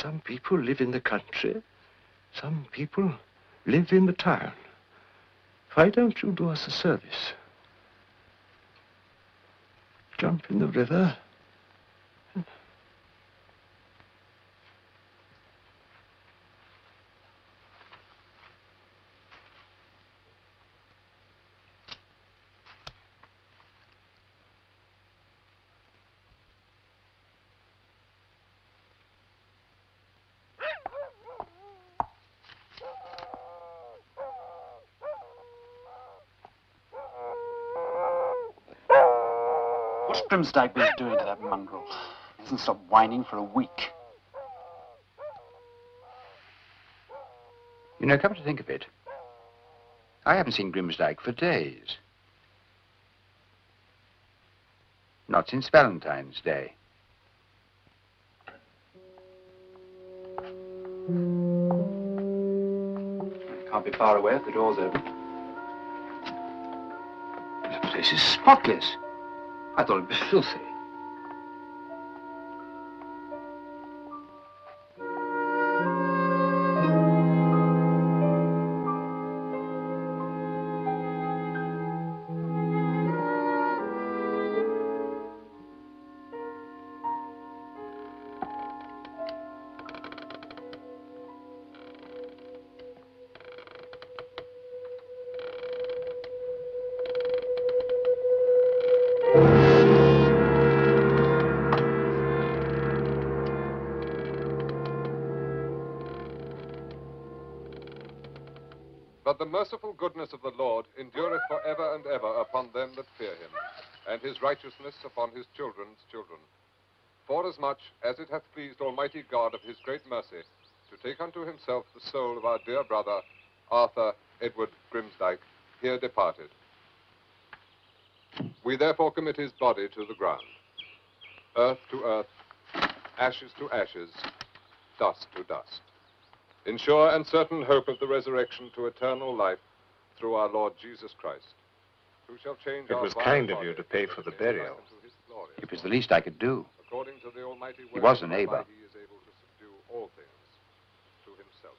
Some people live in the country, some people live in the town. Why don't you do us a service? Jump in the river. What's Grimsdyke been doing to that mongrel? He hasn't stopped whining for a week. You know, come to think of it, I haven't seen Grimsdyke for days. Not since Valentine's Day. Can't be far away if the door's open. The place is spotless. I thought it'd be goodness of the Lord endureth for ever and ever upon them that fear him, and his righteousness upon his children's children. Forasmuch as it hath pleased Almighty God of his great mercy to take unto himself the soul of our dear brother, Arthur Edward Grimsdyke, here departed. We therefore commit his body to the ground, earth to earth, ashes to ashes, dust to dust in sure and certain hope of the resurrection to eternal life through our Lord Jesus Christ, who shall change It our was kind of you to pay for the burial. into his glory. It was the least I could do. According to the almighty He was a of neighbor. Almighty, He is able to subdue all things to himself.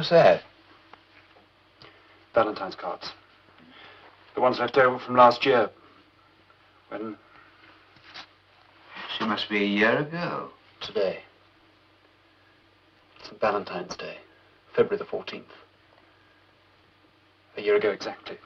What's that? Valentine's cards. The ones left over from last year. When She must be a year ago. Today. It's Valentine's Day, February the 14th. A year ago exactly.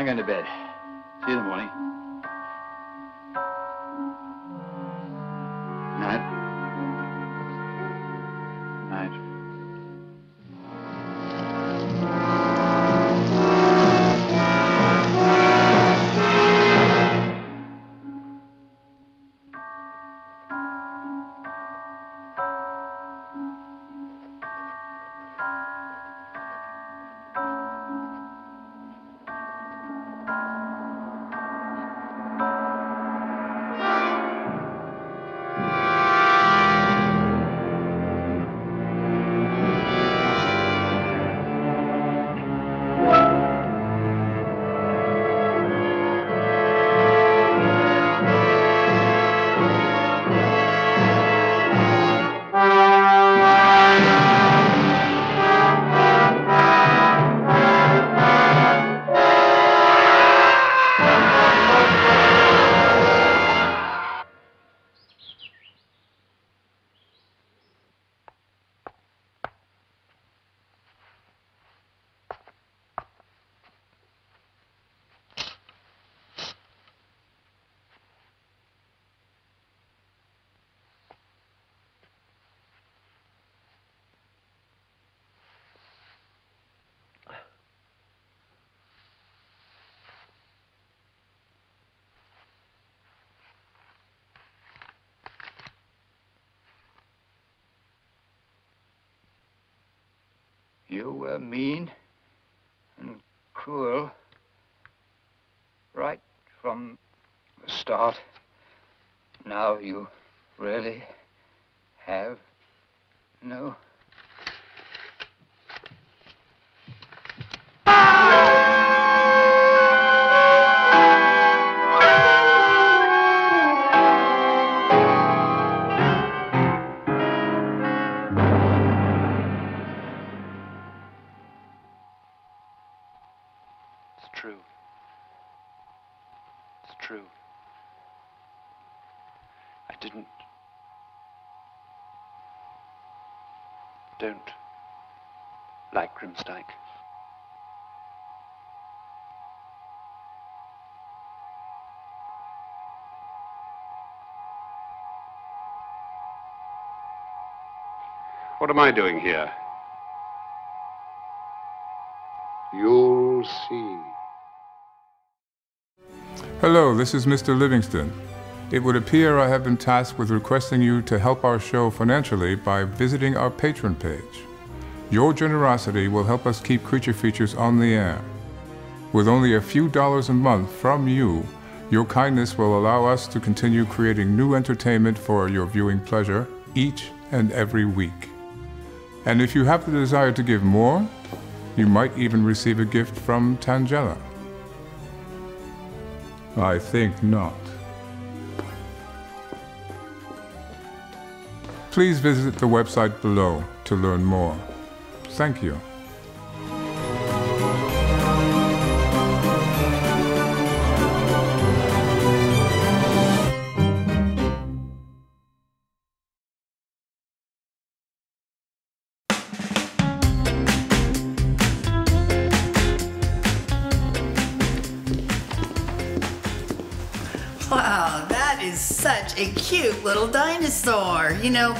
I'm going to bed. You were mean and cruel right from the start. Now you really have no. What am I doing here? You'll see. Hello, this is Mr. Livingston. It would appear I have been tasked with requesting you to help our show financially by visiting our patron page. Your generosity will help us keep Creature Features on the air. With only a few dollars a month from you, your kindness will allow us to continue creating new entertainment for your viewing pleasure each and every week. And if you have the desire to give more, you might even receive a gift from Tangella. I think not. Please visit the website below to learn more. Thank you. You know,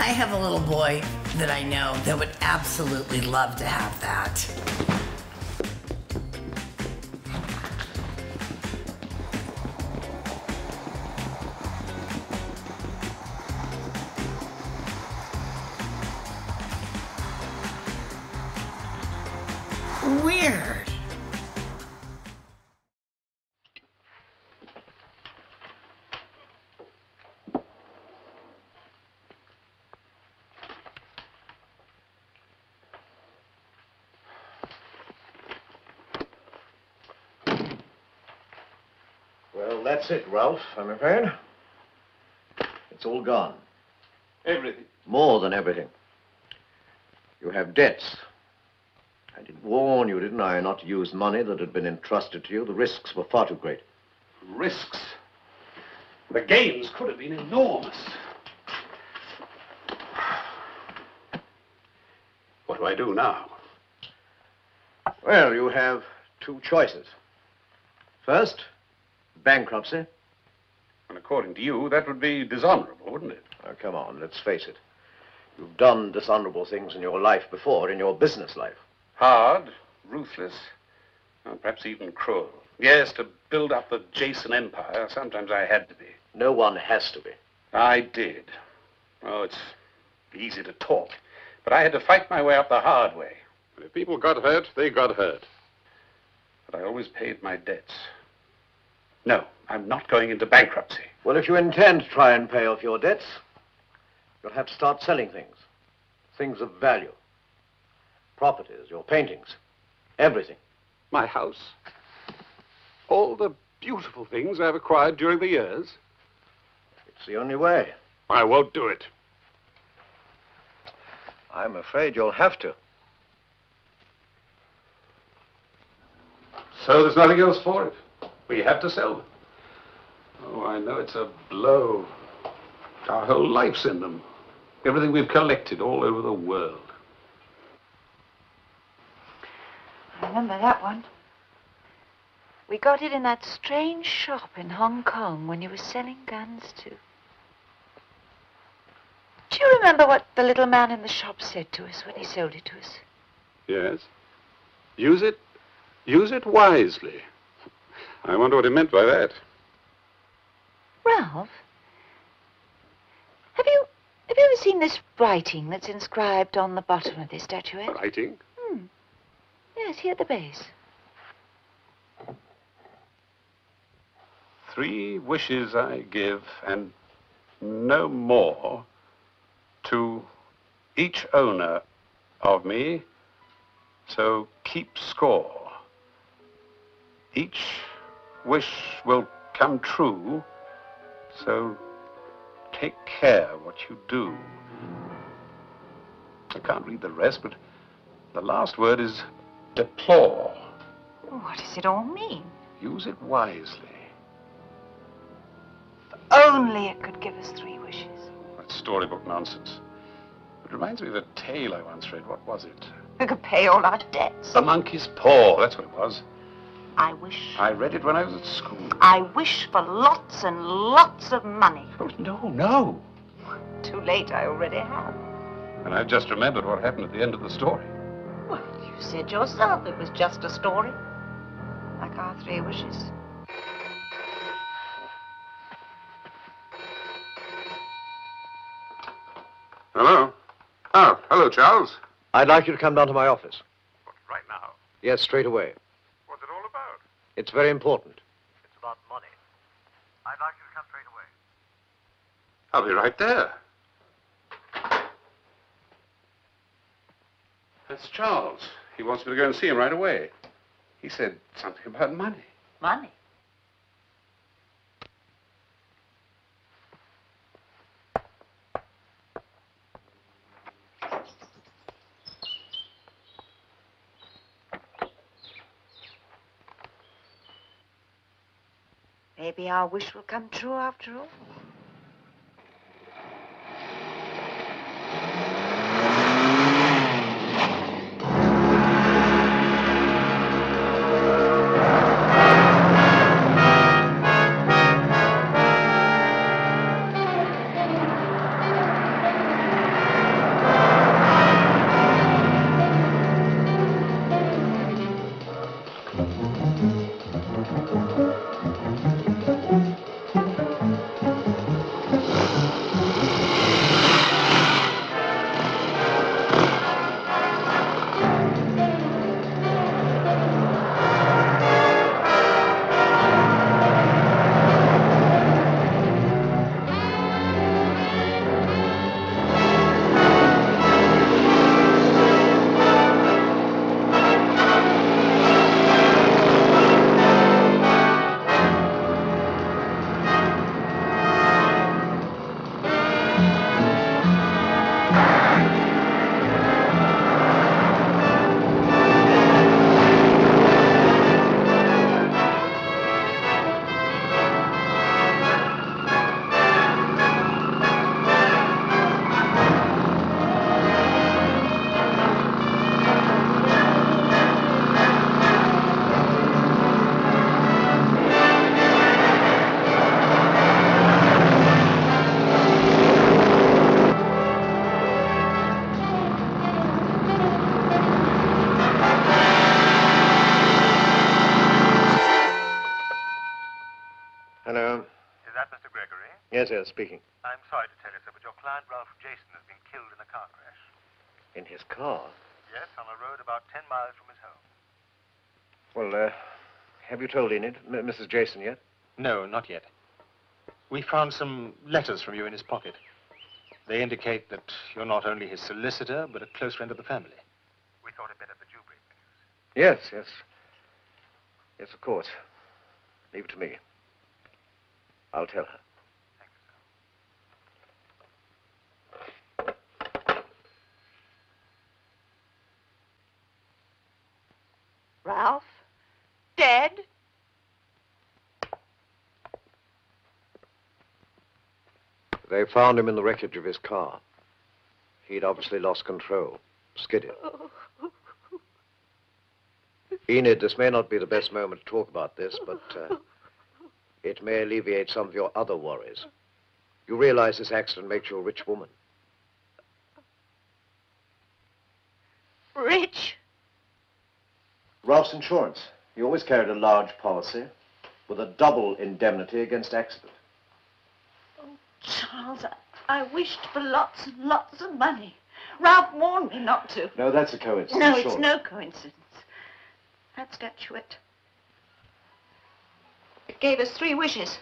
I have a little boy that I know that would absolutely love to have that. That's it, Ralph, I'm afraid. It's all gone. Everything. More than everything. You have debts. I did warn you, didn't I, not to use money that had been entrusted to you. The risks were far too great. Risks. The gains could have been enormous. What do I do now? Well, you have two choices. First, bankruptcy. And according to you, that would be dishonorable, wouldn't it? Now, come on, let's face it. You've done dishonorable things in your life before, in your business life. Hard, ruthless, and perhaps even cruel. Yes, to build up the Jason empire, sometimes I had to be. No one has to be. I did. Oh, it's easy to talk, but I had to fight my way up the hard way. If people got hurt, they got hurt. But I always paid my debts. No, I'm not going into bankruptcy. Well, if you intend to try and pay off your debts, you'll have to start selling things. Things of value. Properties, your paintings, everything. My house. All the beautiful things I've acquired during the years. It's the only way. I won't do it. I'm afraid you'll have to. So there's nothing else for it. We have to sell them. Oh, I know it's a blow. Our whole life's in them. Everything we've collected all over the world. I remember that one. We got it in that strange shop in Hong Kong when you were selling guns too. Do you remember what the little man in the shop said to us when he sold it to us? Yes. Use it. Use it wisely. I wonder what he meant by that. Ralph, have you have you ever seen this writing that's inscribed on the bottom of this statuette? Writing? Hmm. Yes, here at the base. Three wishes I give, and no more, to each owner of me, so keep score. Each wish will come true, so take care what you do. I can't read the rest, but the last word is deplore. What does it all mean? Use it wisely. If Only it could give us three wishes. That's storybook nonsense. It reminds me of a tale I once read. What was it? We could pay all our debts. The monkey's paw. That's what it was. I wish. I read it when I was at school. I wish for lots and lots of money. Oh, no, no. Too late, I already have. And I've just remembered what happened at the end of the story. Well, you said yourself it was just a story. Like our three wishes. Hello? Oh, hello, Charles. I'd like you to come down to my office. Right now. Yes, straight away. What's it all about? It's very important. It's about money. I'd like you to come straight away. I'll be right there. That's Charles. He wants me to go and see him right away. He said something about money. Money? Maybe our wish will come true after all. Gregory? Yes, yes, speaking. I'm sorry to tell you, sir, but your client, Ralph Jason, has been killed in a car crash. In his car? Yes, on a road about 10 miles from his home. Well, uh, have you told Enid, M- Mrs. Jason, yet? No, not yet. We found some letters from you in his pocket. They indicate that you're not only his solicitor, but a close friend of the family. We thought it better that you bring Yes, yes. Yes, of course. Leave it to me. I'll tell her. Ralph? Dead? They found him in the wreckage of his car. He'd obviously lost control, skidded. Enid, this may not be the best moment to talk about this, but uh, it may alleviate some of your other worries. You realize this accident makes you a rich woman. Rich? Ralph's insurance. He always carried a large policy with a double indemnity against accident. Oh, Charles, I, I wished for lots and lots of money. Ralph warned me not to. No, that's a coincidence. No, it's surely. no coincidence. That statuette. It gave us three wishes.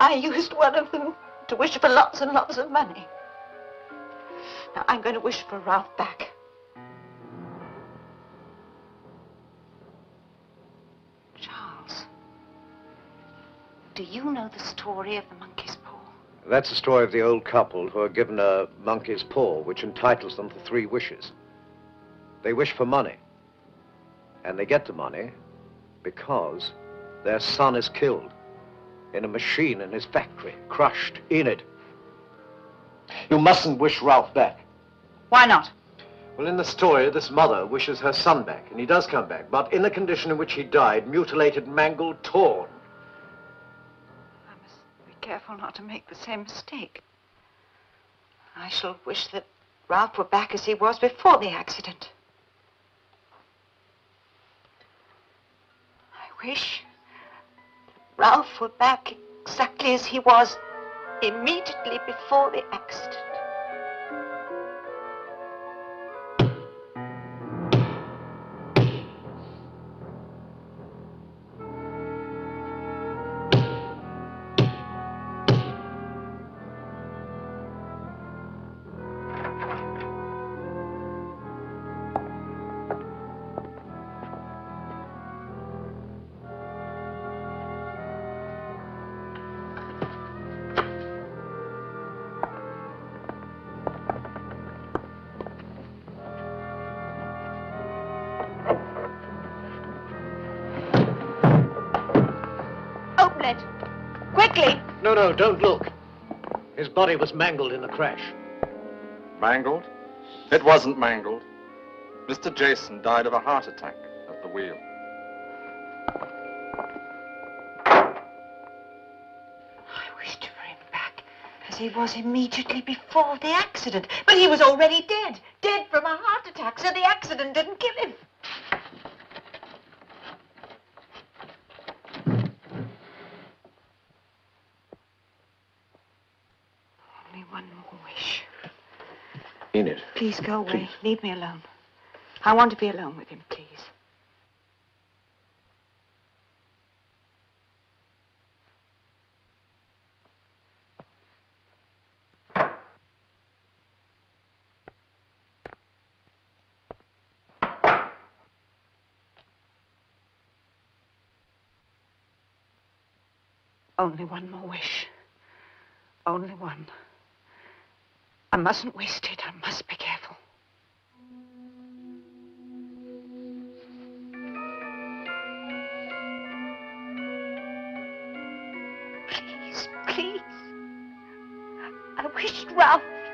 I used one of them to wish for lots and lots of money. Now I'm going to wish for Ralph back. Do you know the story of the monkey's paw? That's the story of the old couple who are given a monkey's paw, which entitles them to three wishes. They wish for money, and they get the money because their son is killed in a machine in his factory, crushed in it. You mustn't wish Ralph back. Why not? Well, in the story, this mother wishes her son back, and he does come back, but in the condition in which he died, mutilated, mangled, torn. Careful not to make the same mistake. I shall wish that Ralph were back as he was before the accident. I wish Ralph were back exactly as he was immediately before the accident. No, no, don't look. His body was mangled in the crash. Mangled? It wasn't mangled. Mr. Jason died of a heart attack at the wheel. I wish to bring him back as he was immediately before the accident. But he was already dead. Dead from a heart attack, so the accident didn't kill him. one more wish. Enid. Please go away. Please. Leave me alone. I want to be alone with him, please. Only one more wish. Only one. I mustn't waste it. I must be careful.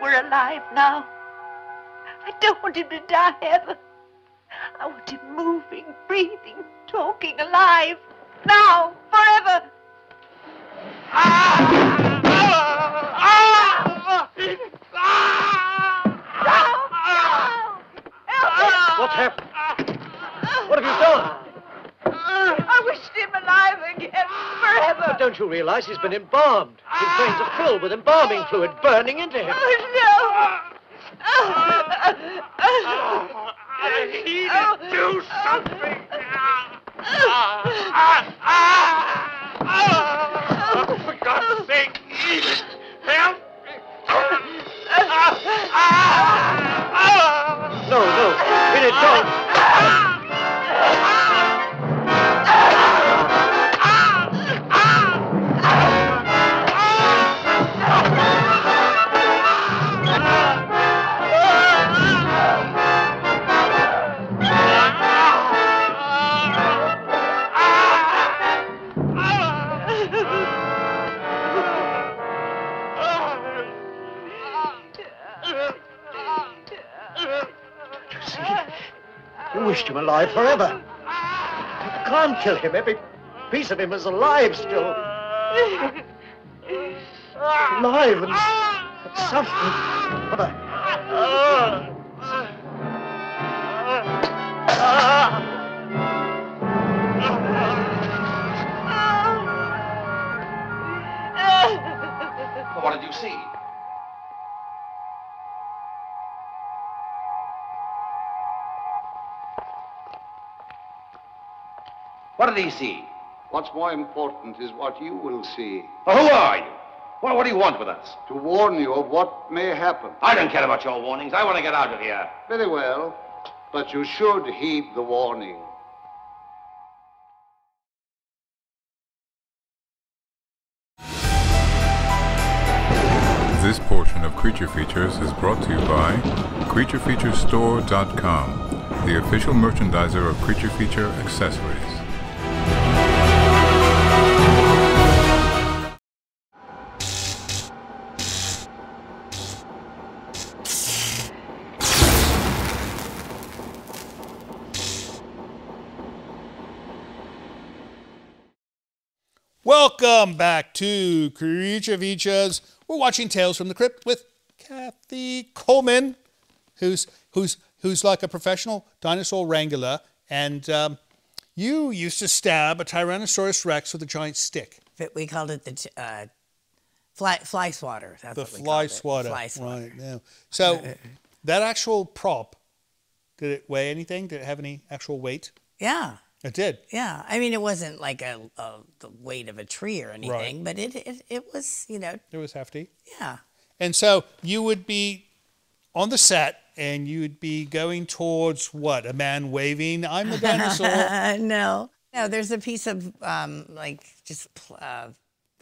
Were alive now. I don't want him to die ever. I want him moving, breathing, talking, alive. Now, forever. What's happened? What have you done? I wished him alive again, forever. But don't you realize he's been embalmed? His veins are filled with embalming fluid burning into him. Oh, I need to do something. Oh, alive forever. You can't kill him. Every piece of him is alive still. Alive and, and suffering. What. What did you see? What did he see? What's more important is what you will see. Well, who are you? Well, what do you want with us? To warn you of what may happen. I don't care about your warnings. I want to get out of here. Very well. But you should heed the warning. This portion of Creature Features is brought to you by CreatureFeatureStore.com, the official merchandiser of Creature Feature accessories. Welcome back to Creature Features. We're watching Tales from the Crypt with Kathy Coleman, who's who's who's like a professional dinosaur wrangler, and um, you used to stab a Tyrannosaurus Rex with a giant stick. We called it the uh, fly fly swatter. That's the what we fly swatter. Fly swatter. Right. Yeah. So that actual prop, did it weigh anything? Did it have any actual weight? Yeah. It did. Yeah, I mean, it wasn't like a, a the weight of a tree or anything, Right. but it, it it was, you know, It was hefty. yeah. And so you would be on the set and you would be going towards what? A man waving, I'm the dinosaur. no, no. There's a piece of um, like just uh,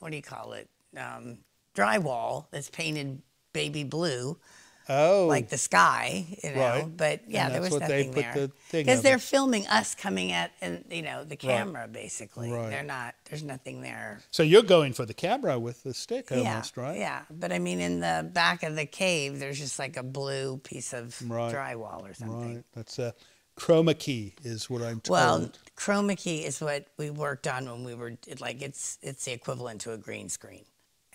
what do you call it? Um, drywall that's painted baby blue. Oh, like the sky, you know. Right. But yeah, there was nothing there the because they're it. filming us coming at and you know the camera basically. Right. They're not. There's nothing there. So you're going for the camera with the stick yeah, almost, right? Yeah, but I mean, in the back of the cave, there's just like a blue piece of Right. drywall or something. Right. That's a chroma key is what I'm told. Well, chroma key is what we worked on when we were like it's it's the equivalent to a green screen.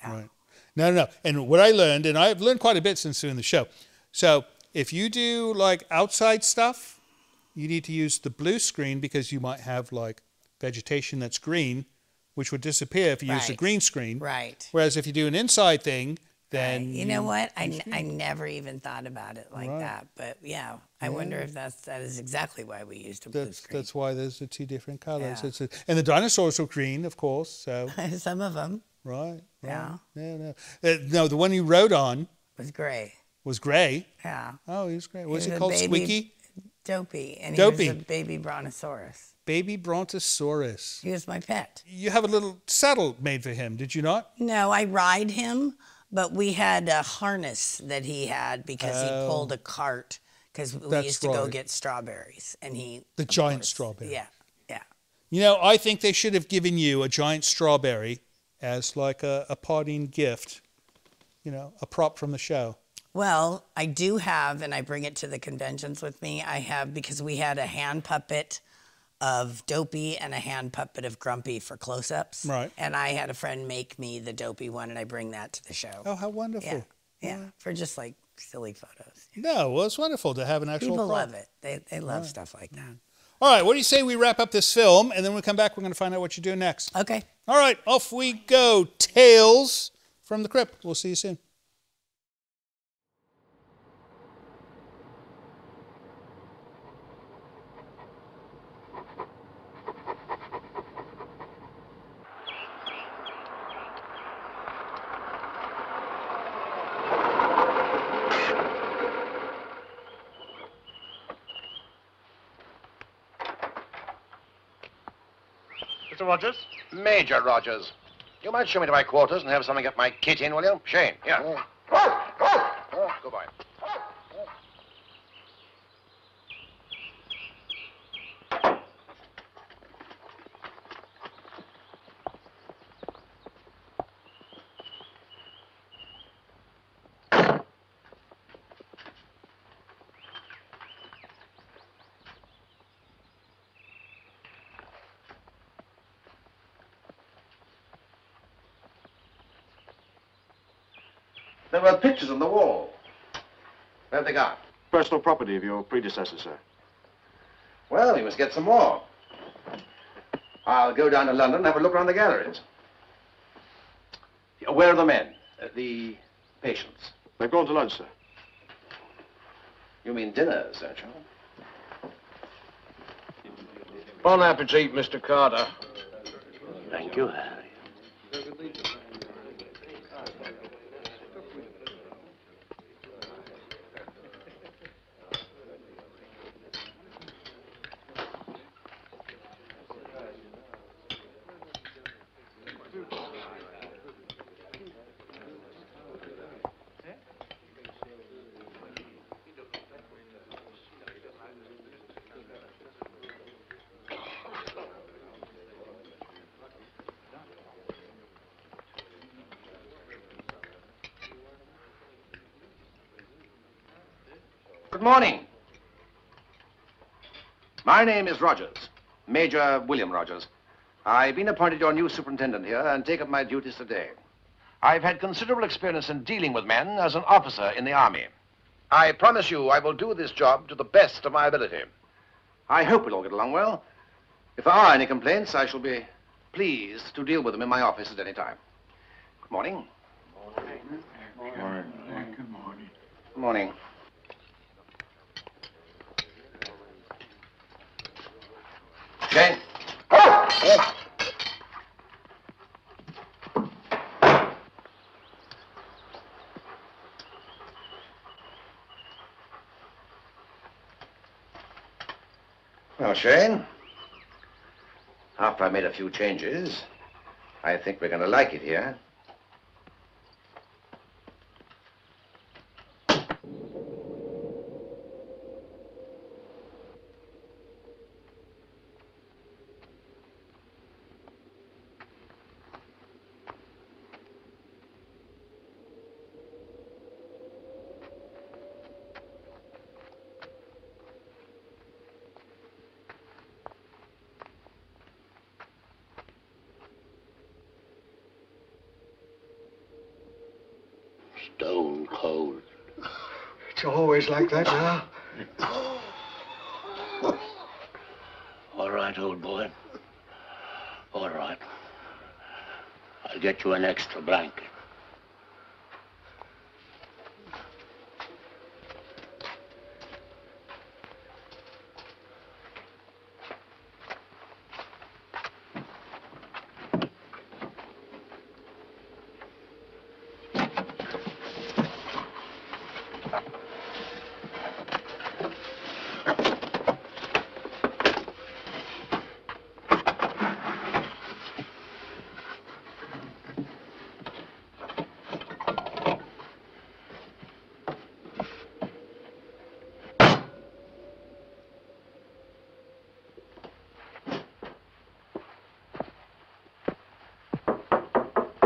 Right. No, no, no. And what I learned, and I've learned quite a bit since doing the show. So if you do like outside stuff, you need to use the blue screen because you might have like vegetation that's green, which would disappear if you use the Right. green screen. Right. Whereas if you do an inside thing, then You know what? I, n- I never even thought about it like Right. that. But yeah, I wonder if that's that is exactly why we used a blue That's screen. that's why there's the two different colors. Yeah. It's a, and the dinosaurs were green, of course. So Some of them right, right. Yeah. no, no, uh, no. The one you rode on was gray. was gray. Yeah. Oh, he was great. What's He it was called? baby- Squeaky. Dopey, and Dopey. he was a baby brontosaurus. Baby Brontosaurus. He was my pet. You have a little saddle made for him, did you not? No, I ride him, but we had a harness that he had because he Oh. pulled a cart because we That's used to go get strawberries, and he The giant strawberry. yeah yeah. You know, I think they should have given you a giant strawberry as like a, a parting gift. You know, a prop from the show. Well, I do have, and I bring it to the conventions with me. I have because we had a hand puppet of Dopey and a hand puppet of Grumpy for close-ups. Right. And I had a friend make me the Dopey one, and I bring that to the show. Oh, how wonderful. Yeah, yeah, for just like silly photos. No, well, it's wonderful to have an actual People prop. love it. They they love Right. stuff like that. All right, what do you say we wrap up this film and then when we come back, we're going to find out what you're doing next. Okay. All right, off we go. Tales from the Crypt. We'll see you soon. Mr. Rogers? Major Rogers. You might show me to my quarters and have something get my kit in, will you? Shane, here. Oh, good boy. There were pictures on the wall. Where have they gone? Personal property of your predecessor, sir. Well, we must get some more. I'll go down to London and have a look around the galleries. Where are the men? Uh, the patients? They've gone to lunch, sir. You mean dinner, don't you? Bon appetit, Mr. Carter. Thank you, Harry. Good morning. My name is Rogers, Major William Rogers. I've been appointed your new superintendent here and take up my duties today. I've had considerable experience in dealing with men as an officer in the Army. I promise you I will do this job to the best of my ability. I hope we'll all get along well. If there are any complaints, I shall be pleased to deal with them in my office at any time. Good morning. Good morning. Good morning. Jane. Well, Shane, after I made a few changes, I think we're going to like it here. Stone cold. It's always like that now. All right, old boy. All right. I'll get you an extra blanket.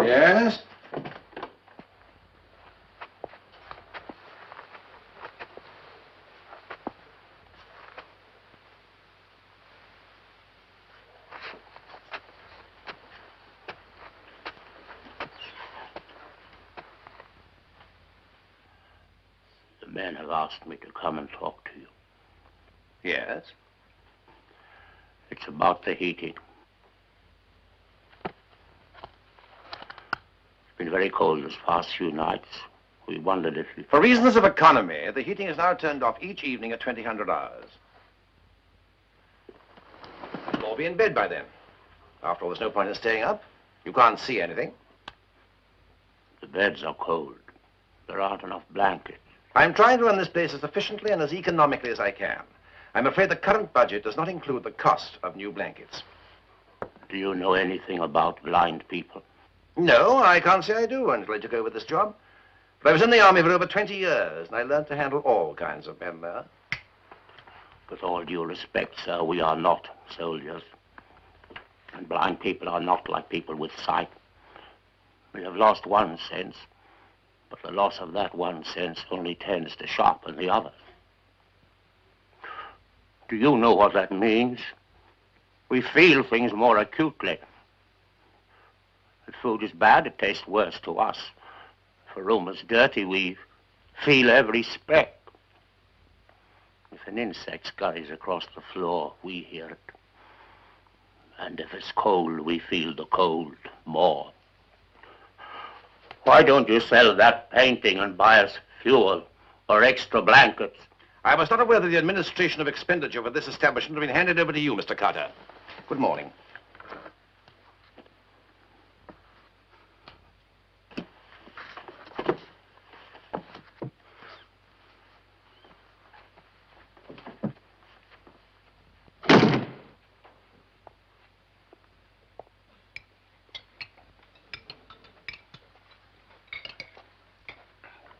Yes? The men have asked me to come and talk to you. Yes? It's about the heating. It's been very cold this past few nights. We wondered if. For reasons of economy, the heating is now turned off each evening at 2000 hours. You'll all be in bed by then. After all, there's no point in staying up. You can't see anything. The beds are cold. There aren't enough blankets. I'm trying to run this place as efficiently and as economically as I can. I'm afraid the current budget does not include the cost of new blankets. Do you know anything about blind people? No, I can't say I do until I took over this job. But I was in the army for over 20 years, and I learned to handle all kinds of men there. With all due respect, sir, we are not soldiers. And blind people are not like people with sight. We have lost one sense, but the loss of that one sense only tends to sharpen the other. Do you know what that means? We feel things more acutely. If food is bad, it tastes worse to us. If a room is dirty, we feel every speck. If an insect scurries across the floor, we hear it. And if it's cold, we feel the cold more. Why don't you sell that painting and buy us fuel or extra blankets? I was not aware that the administration of expenditure for this establishment had been handed over to you, Mr. Carter. Good morning.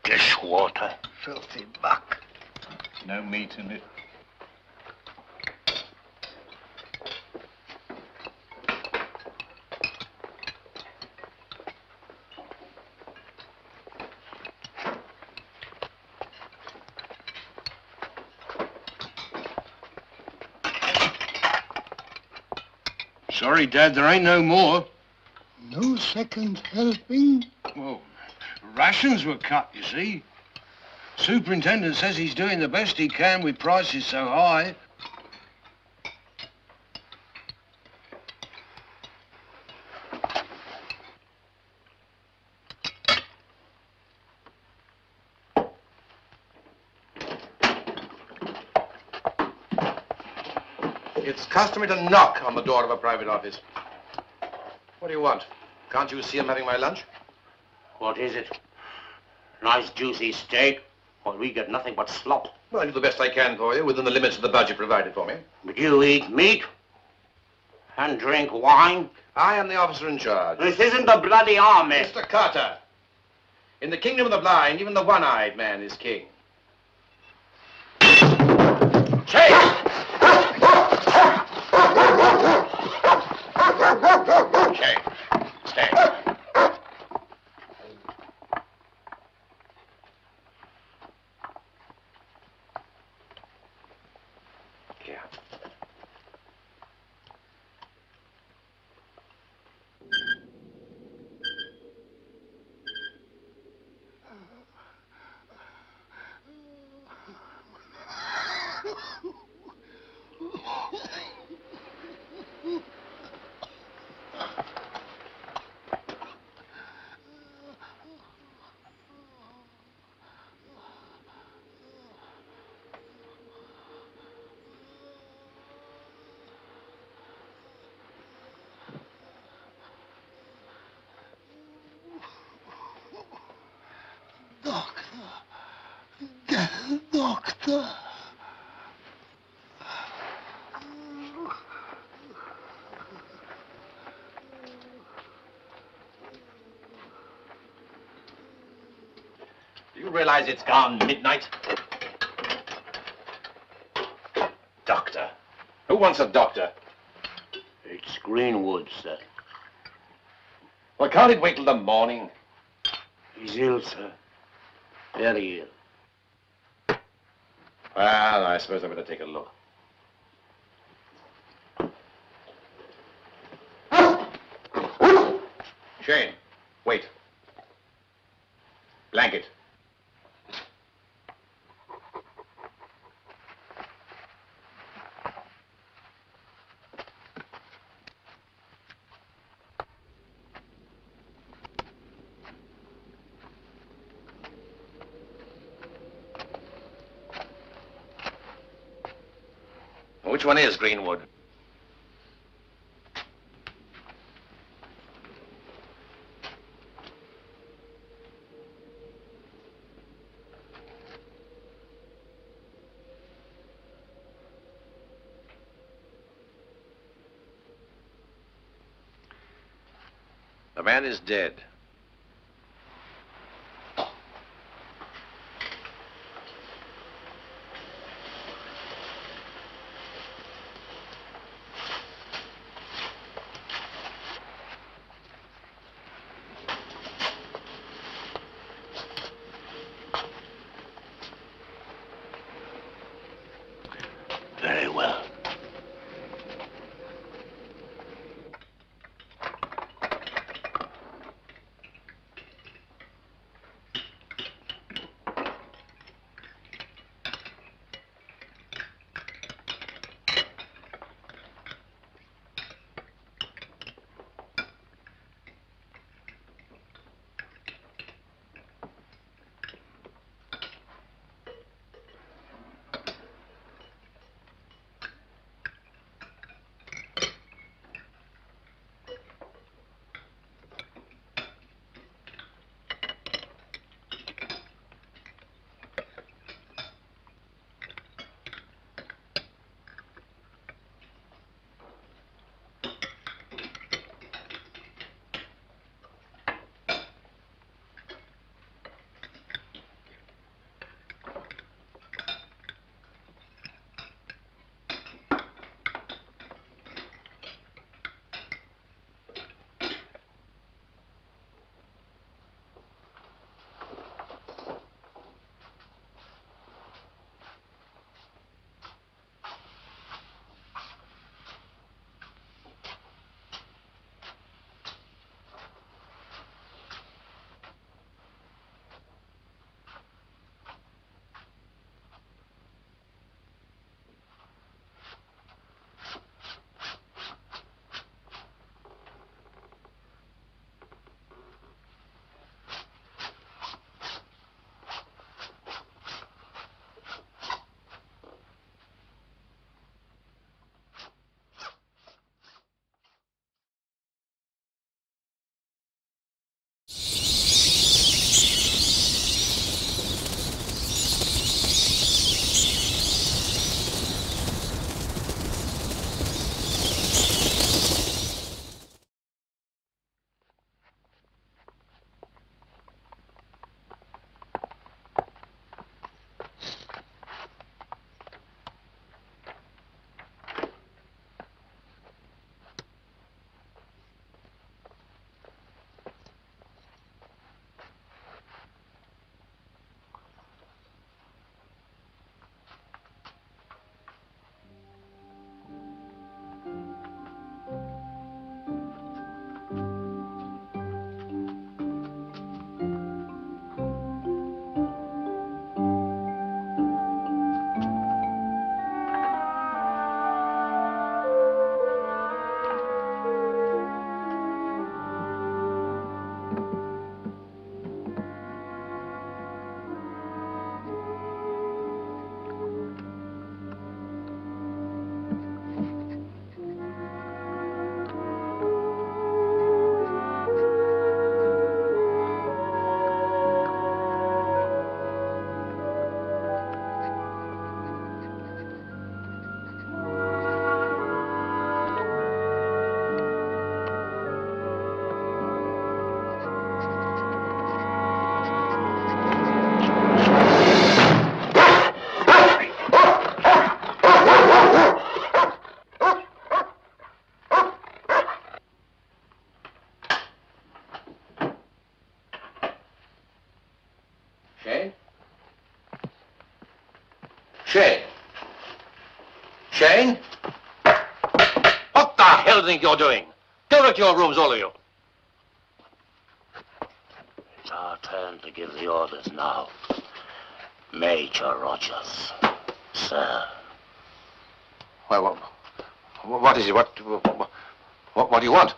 Dishwater. Filthy muck. No meat in it. Sorry, Dad, there ain't no more. No second helping? Well, rations were cut, you see. Superintendent says he's doing the best he can with prices so high. It's customary to knock on the door of a private office. What do you want? Can't you see I'm having my lunch? What is it? Nice juicy steak? Well, we get nothing but slop. Well, I do the best I can for you within the limits of the budget provided for me. But you eat meat and drink wine? I am the officer in charge. This isn't the bloody army. Mr. Carter, in the kingdom of the blind, even the one-eyed man is king. Okay. Stay. Yeah. Doctor. Get a doctor. Do you realize it's gone midnight? Doctor. Who wants a doctor? It's Greenwood, sir. Well, can't it wait till the morning? He's ill, sir. Very ill. Well, I suppose I better take a look. Shane, wait. Blanket. Which one is Greenwood? The man is dead. Shane? What the hell do you think you're doing? Go back to your rooms, all of you. It's our turn to give the orders now. Major Rogers, sir. Well, what, what is it? What, what, what do you want?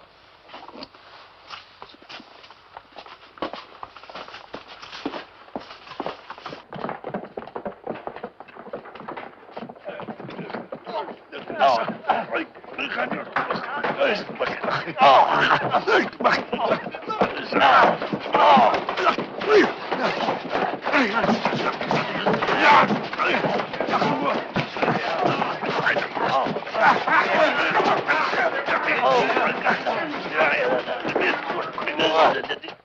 Oh, Let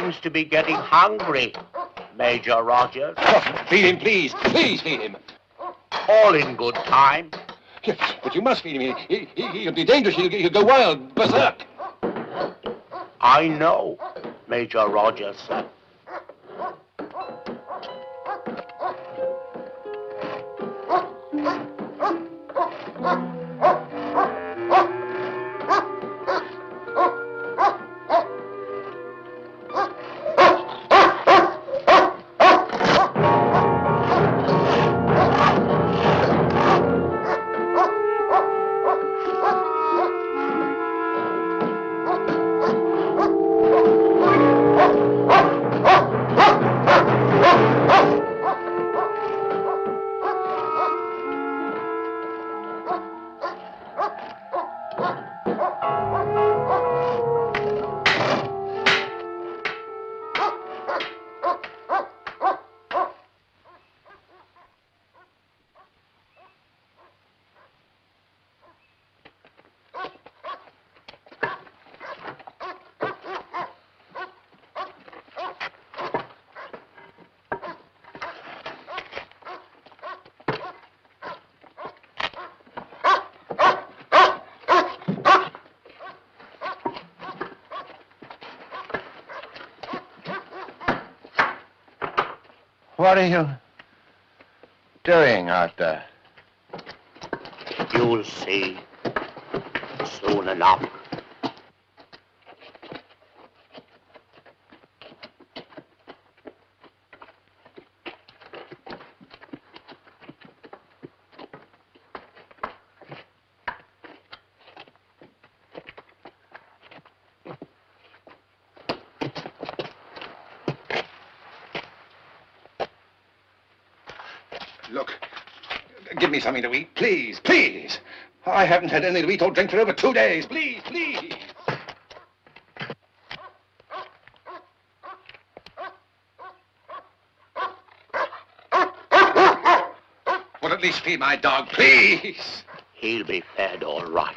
seems to be getting hungry, Major Rogers. Feed him, please. Please feed him. All in good time. Yes, but you must feed him. He, he, he'll be dangerous. He'll, he'll go wild, berserk. I know, Major Rogers, sir. What are you doing out there? You'll see soon enough. Look, give me something to eat, please, please. I haven't had anything to eat or drink for over two days. Please, please. Well, at least feed my dog, please. He'll be fed all right.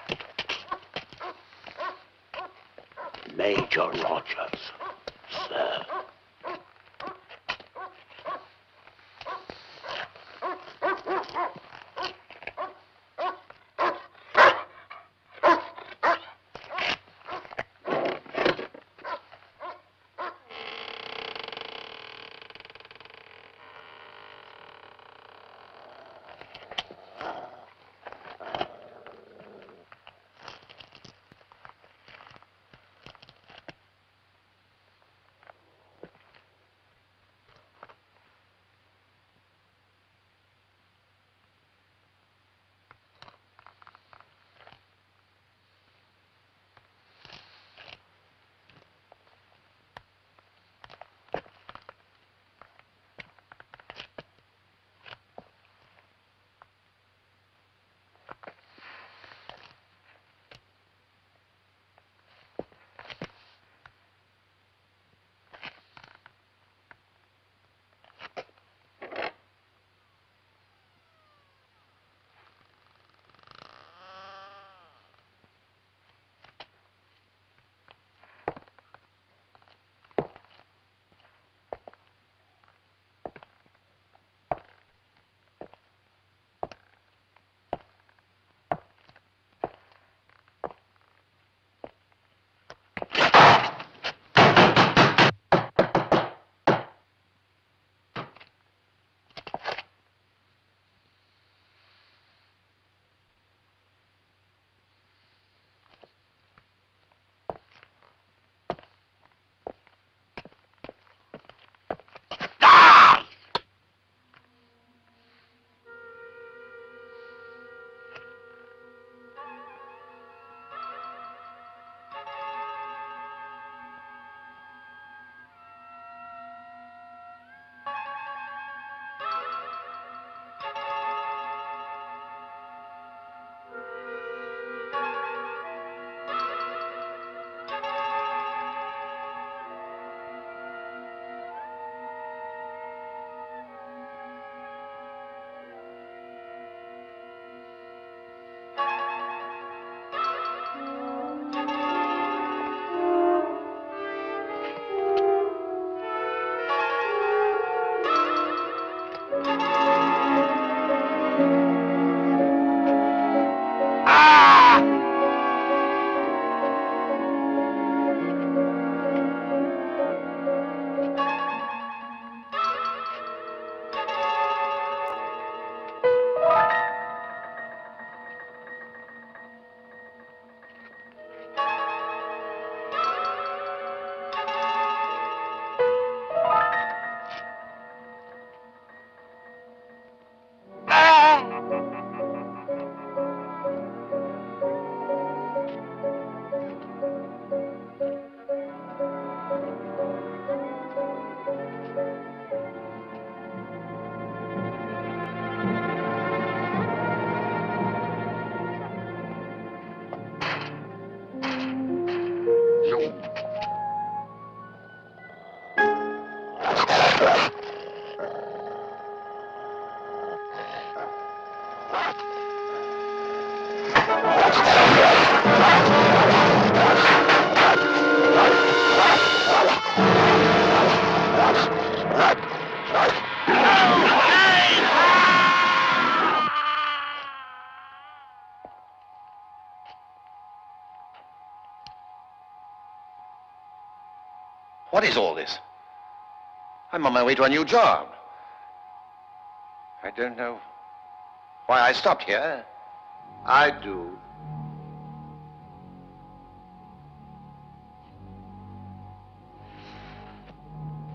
My way to a new job. I don't know why I stopped here. I do.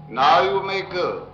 Now you may go.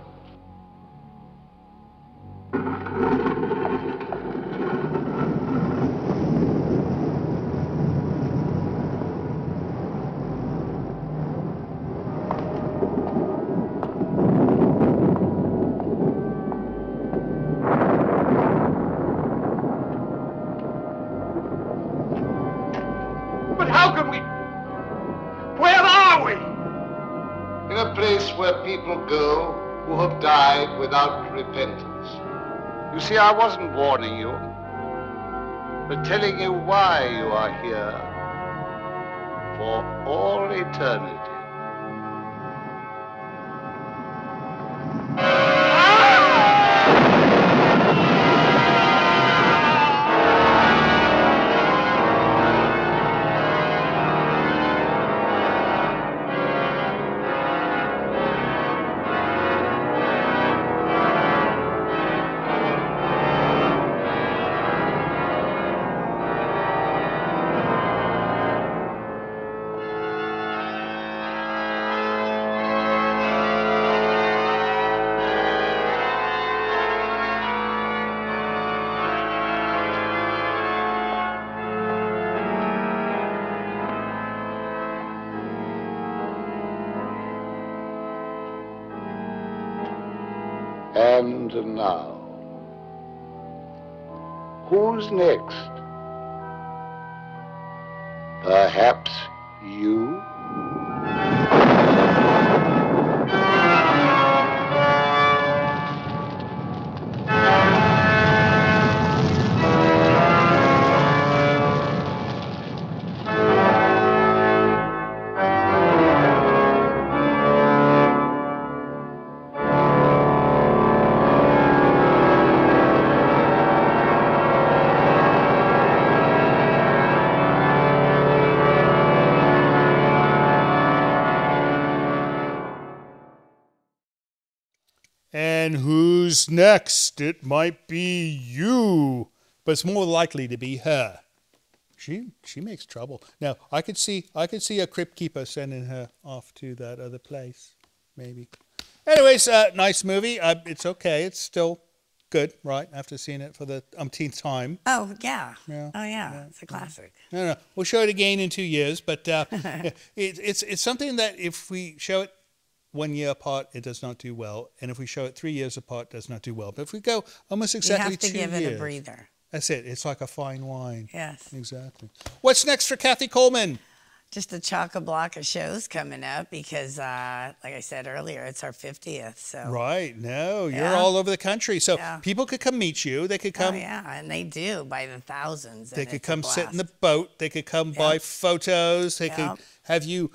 And now, who's next? Perhaps you? Next? It might be you, but it's more likely to be her. She she makes trouble. Now I could see I could see a crypt keeper sending her off to that other place, maybe. Anyways, uh, nice movie. Uh, it's okay. It's still good, right? After seeing it for the umpteenth time. Oh yeah. Yeah. Oh yeah. It's a classic. No, no, we'll show it again in two years. But uh, it, it's it's something that if we show it one year apart, it does not do well, and if we show it three years apart, it does not do well. But if we go almost exactly two, you have to give it a breather. That's it. It's like a fine wine. Yes. Exactly. What's next for Kathy Coleman? Just a chock a block of shows coming up because, uh, like I said earlier, it's our 50th. So Right. No, you're Yeah. all over the country, so Yeah. people could come meet you. They could Oh, come. yeah, and they do by the thousands. They could come sit in the boat. They could come buy photos. They Yep. could have you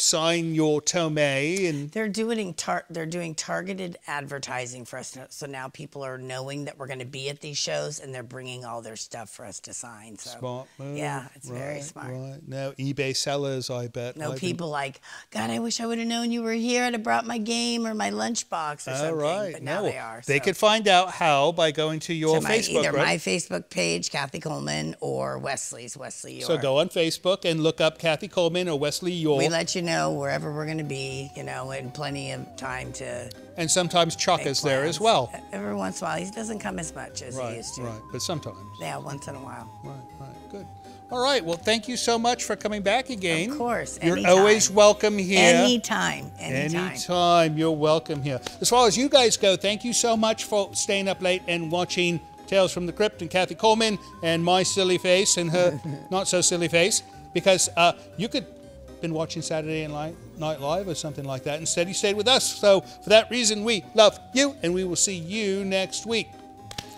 sign your tome and They're doing tar- they're doing targeted advertising for us, so now people are knowing that we're going to be at these shows, and they're bringing all their stuff for us to sign. So smart move. yeah, it's very Right, smart. Right. No eBay sellers, I bet. No people like, God, I wish I would have known you were here. I'd have brought my game or my lunchbox or All something. right. But now no, they are. They so. could find out how by going to your So my- Facebook, either right? my Facebook page, Kathy Coleman, or Wesley's, Wesley Eure. So go on Facebook and look up Kathy Coleman or Wesley Eure. We let you know wherever we're going to be, you know, and plenty of time to. and sometimes Chuck is there as well. Every once in a while, he doesn't come as much as Right, he used to. right. But sometimes. Yeah, once in a while. Right, right. Good. All right. Well, thank you so much for coming back again. Of course. You're anytime. always welcome here. Anytime. Anytime. Anytime you're welcome here. As far as you guys go, thank you so much for staying up late and watching Tales from the Crypt and Kathy Coleman and my silly face and her not so silly face because uh, you could been watching Saturday Night Live or something like that. Instead, he stayed with us. So for that reason, we love you and we will see you next week.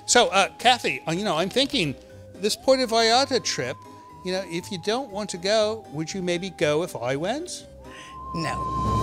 So, uh, Kathy, uh, you know, I'm thinking this Puerto Vallarta trip. You know, if you don't want to go, would you maybe go if I went? No.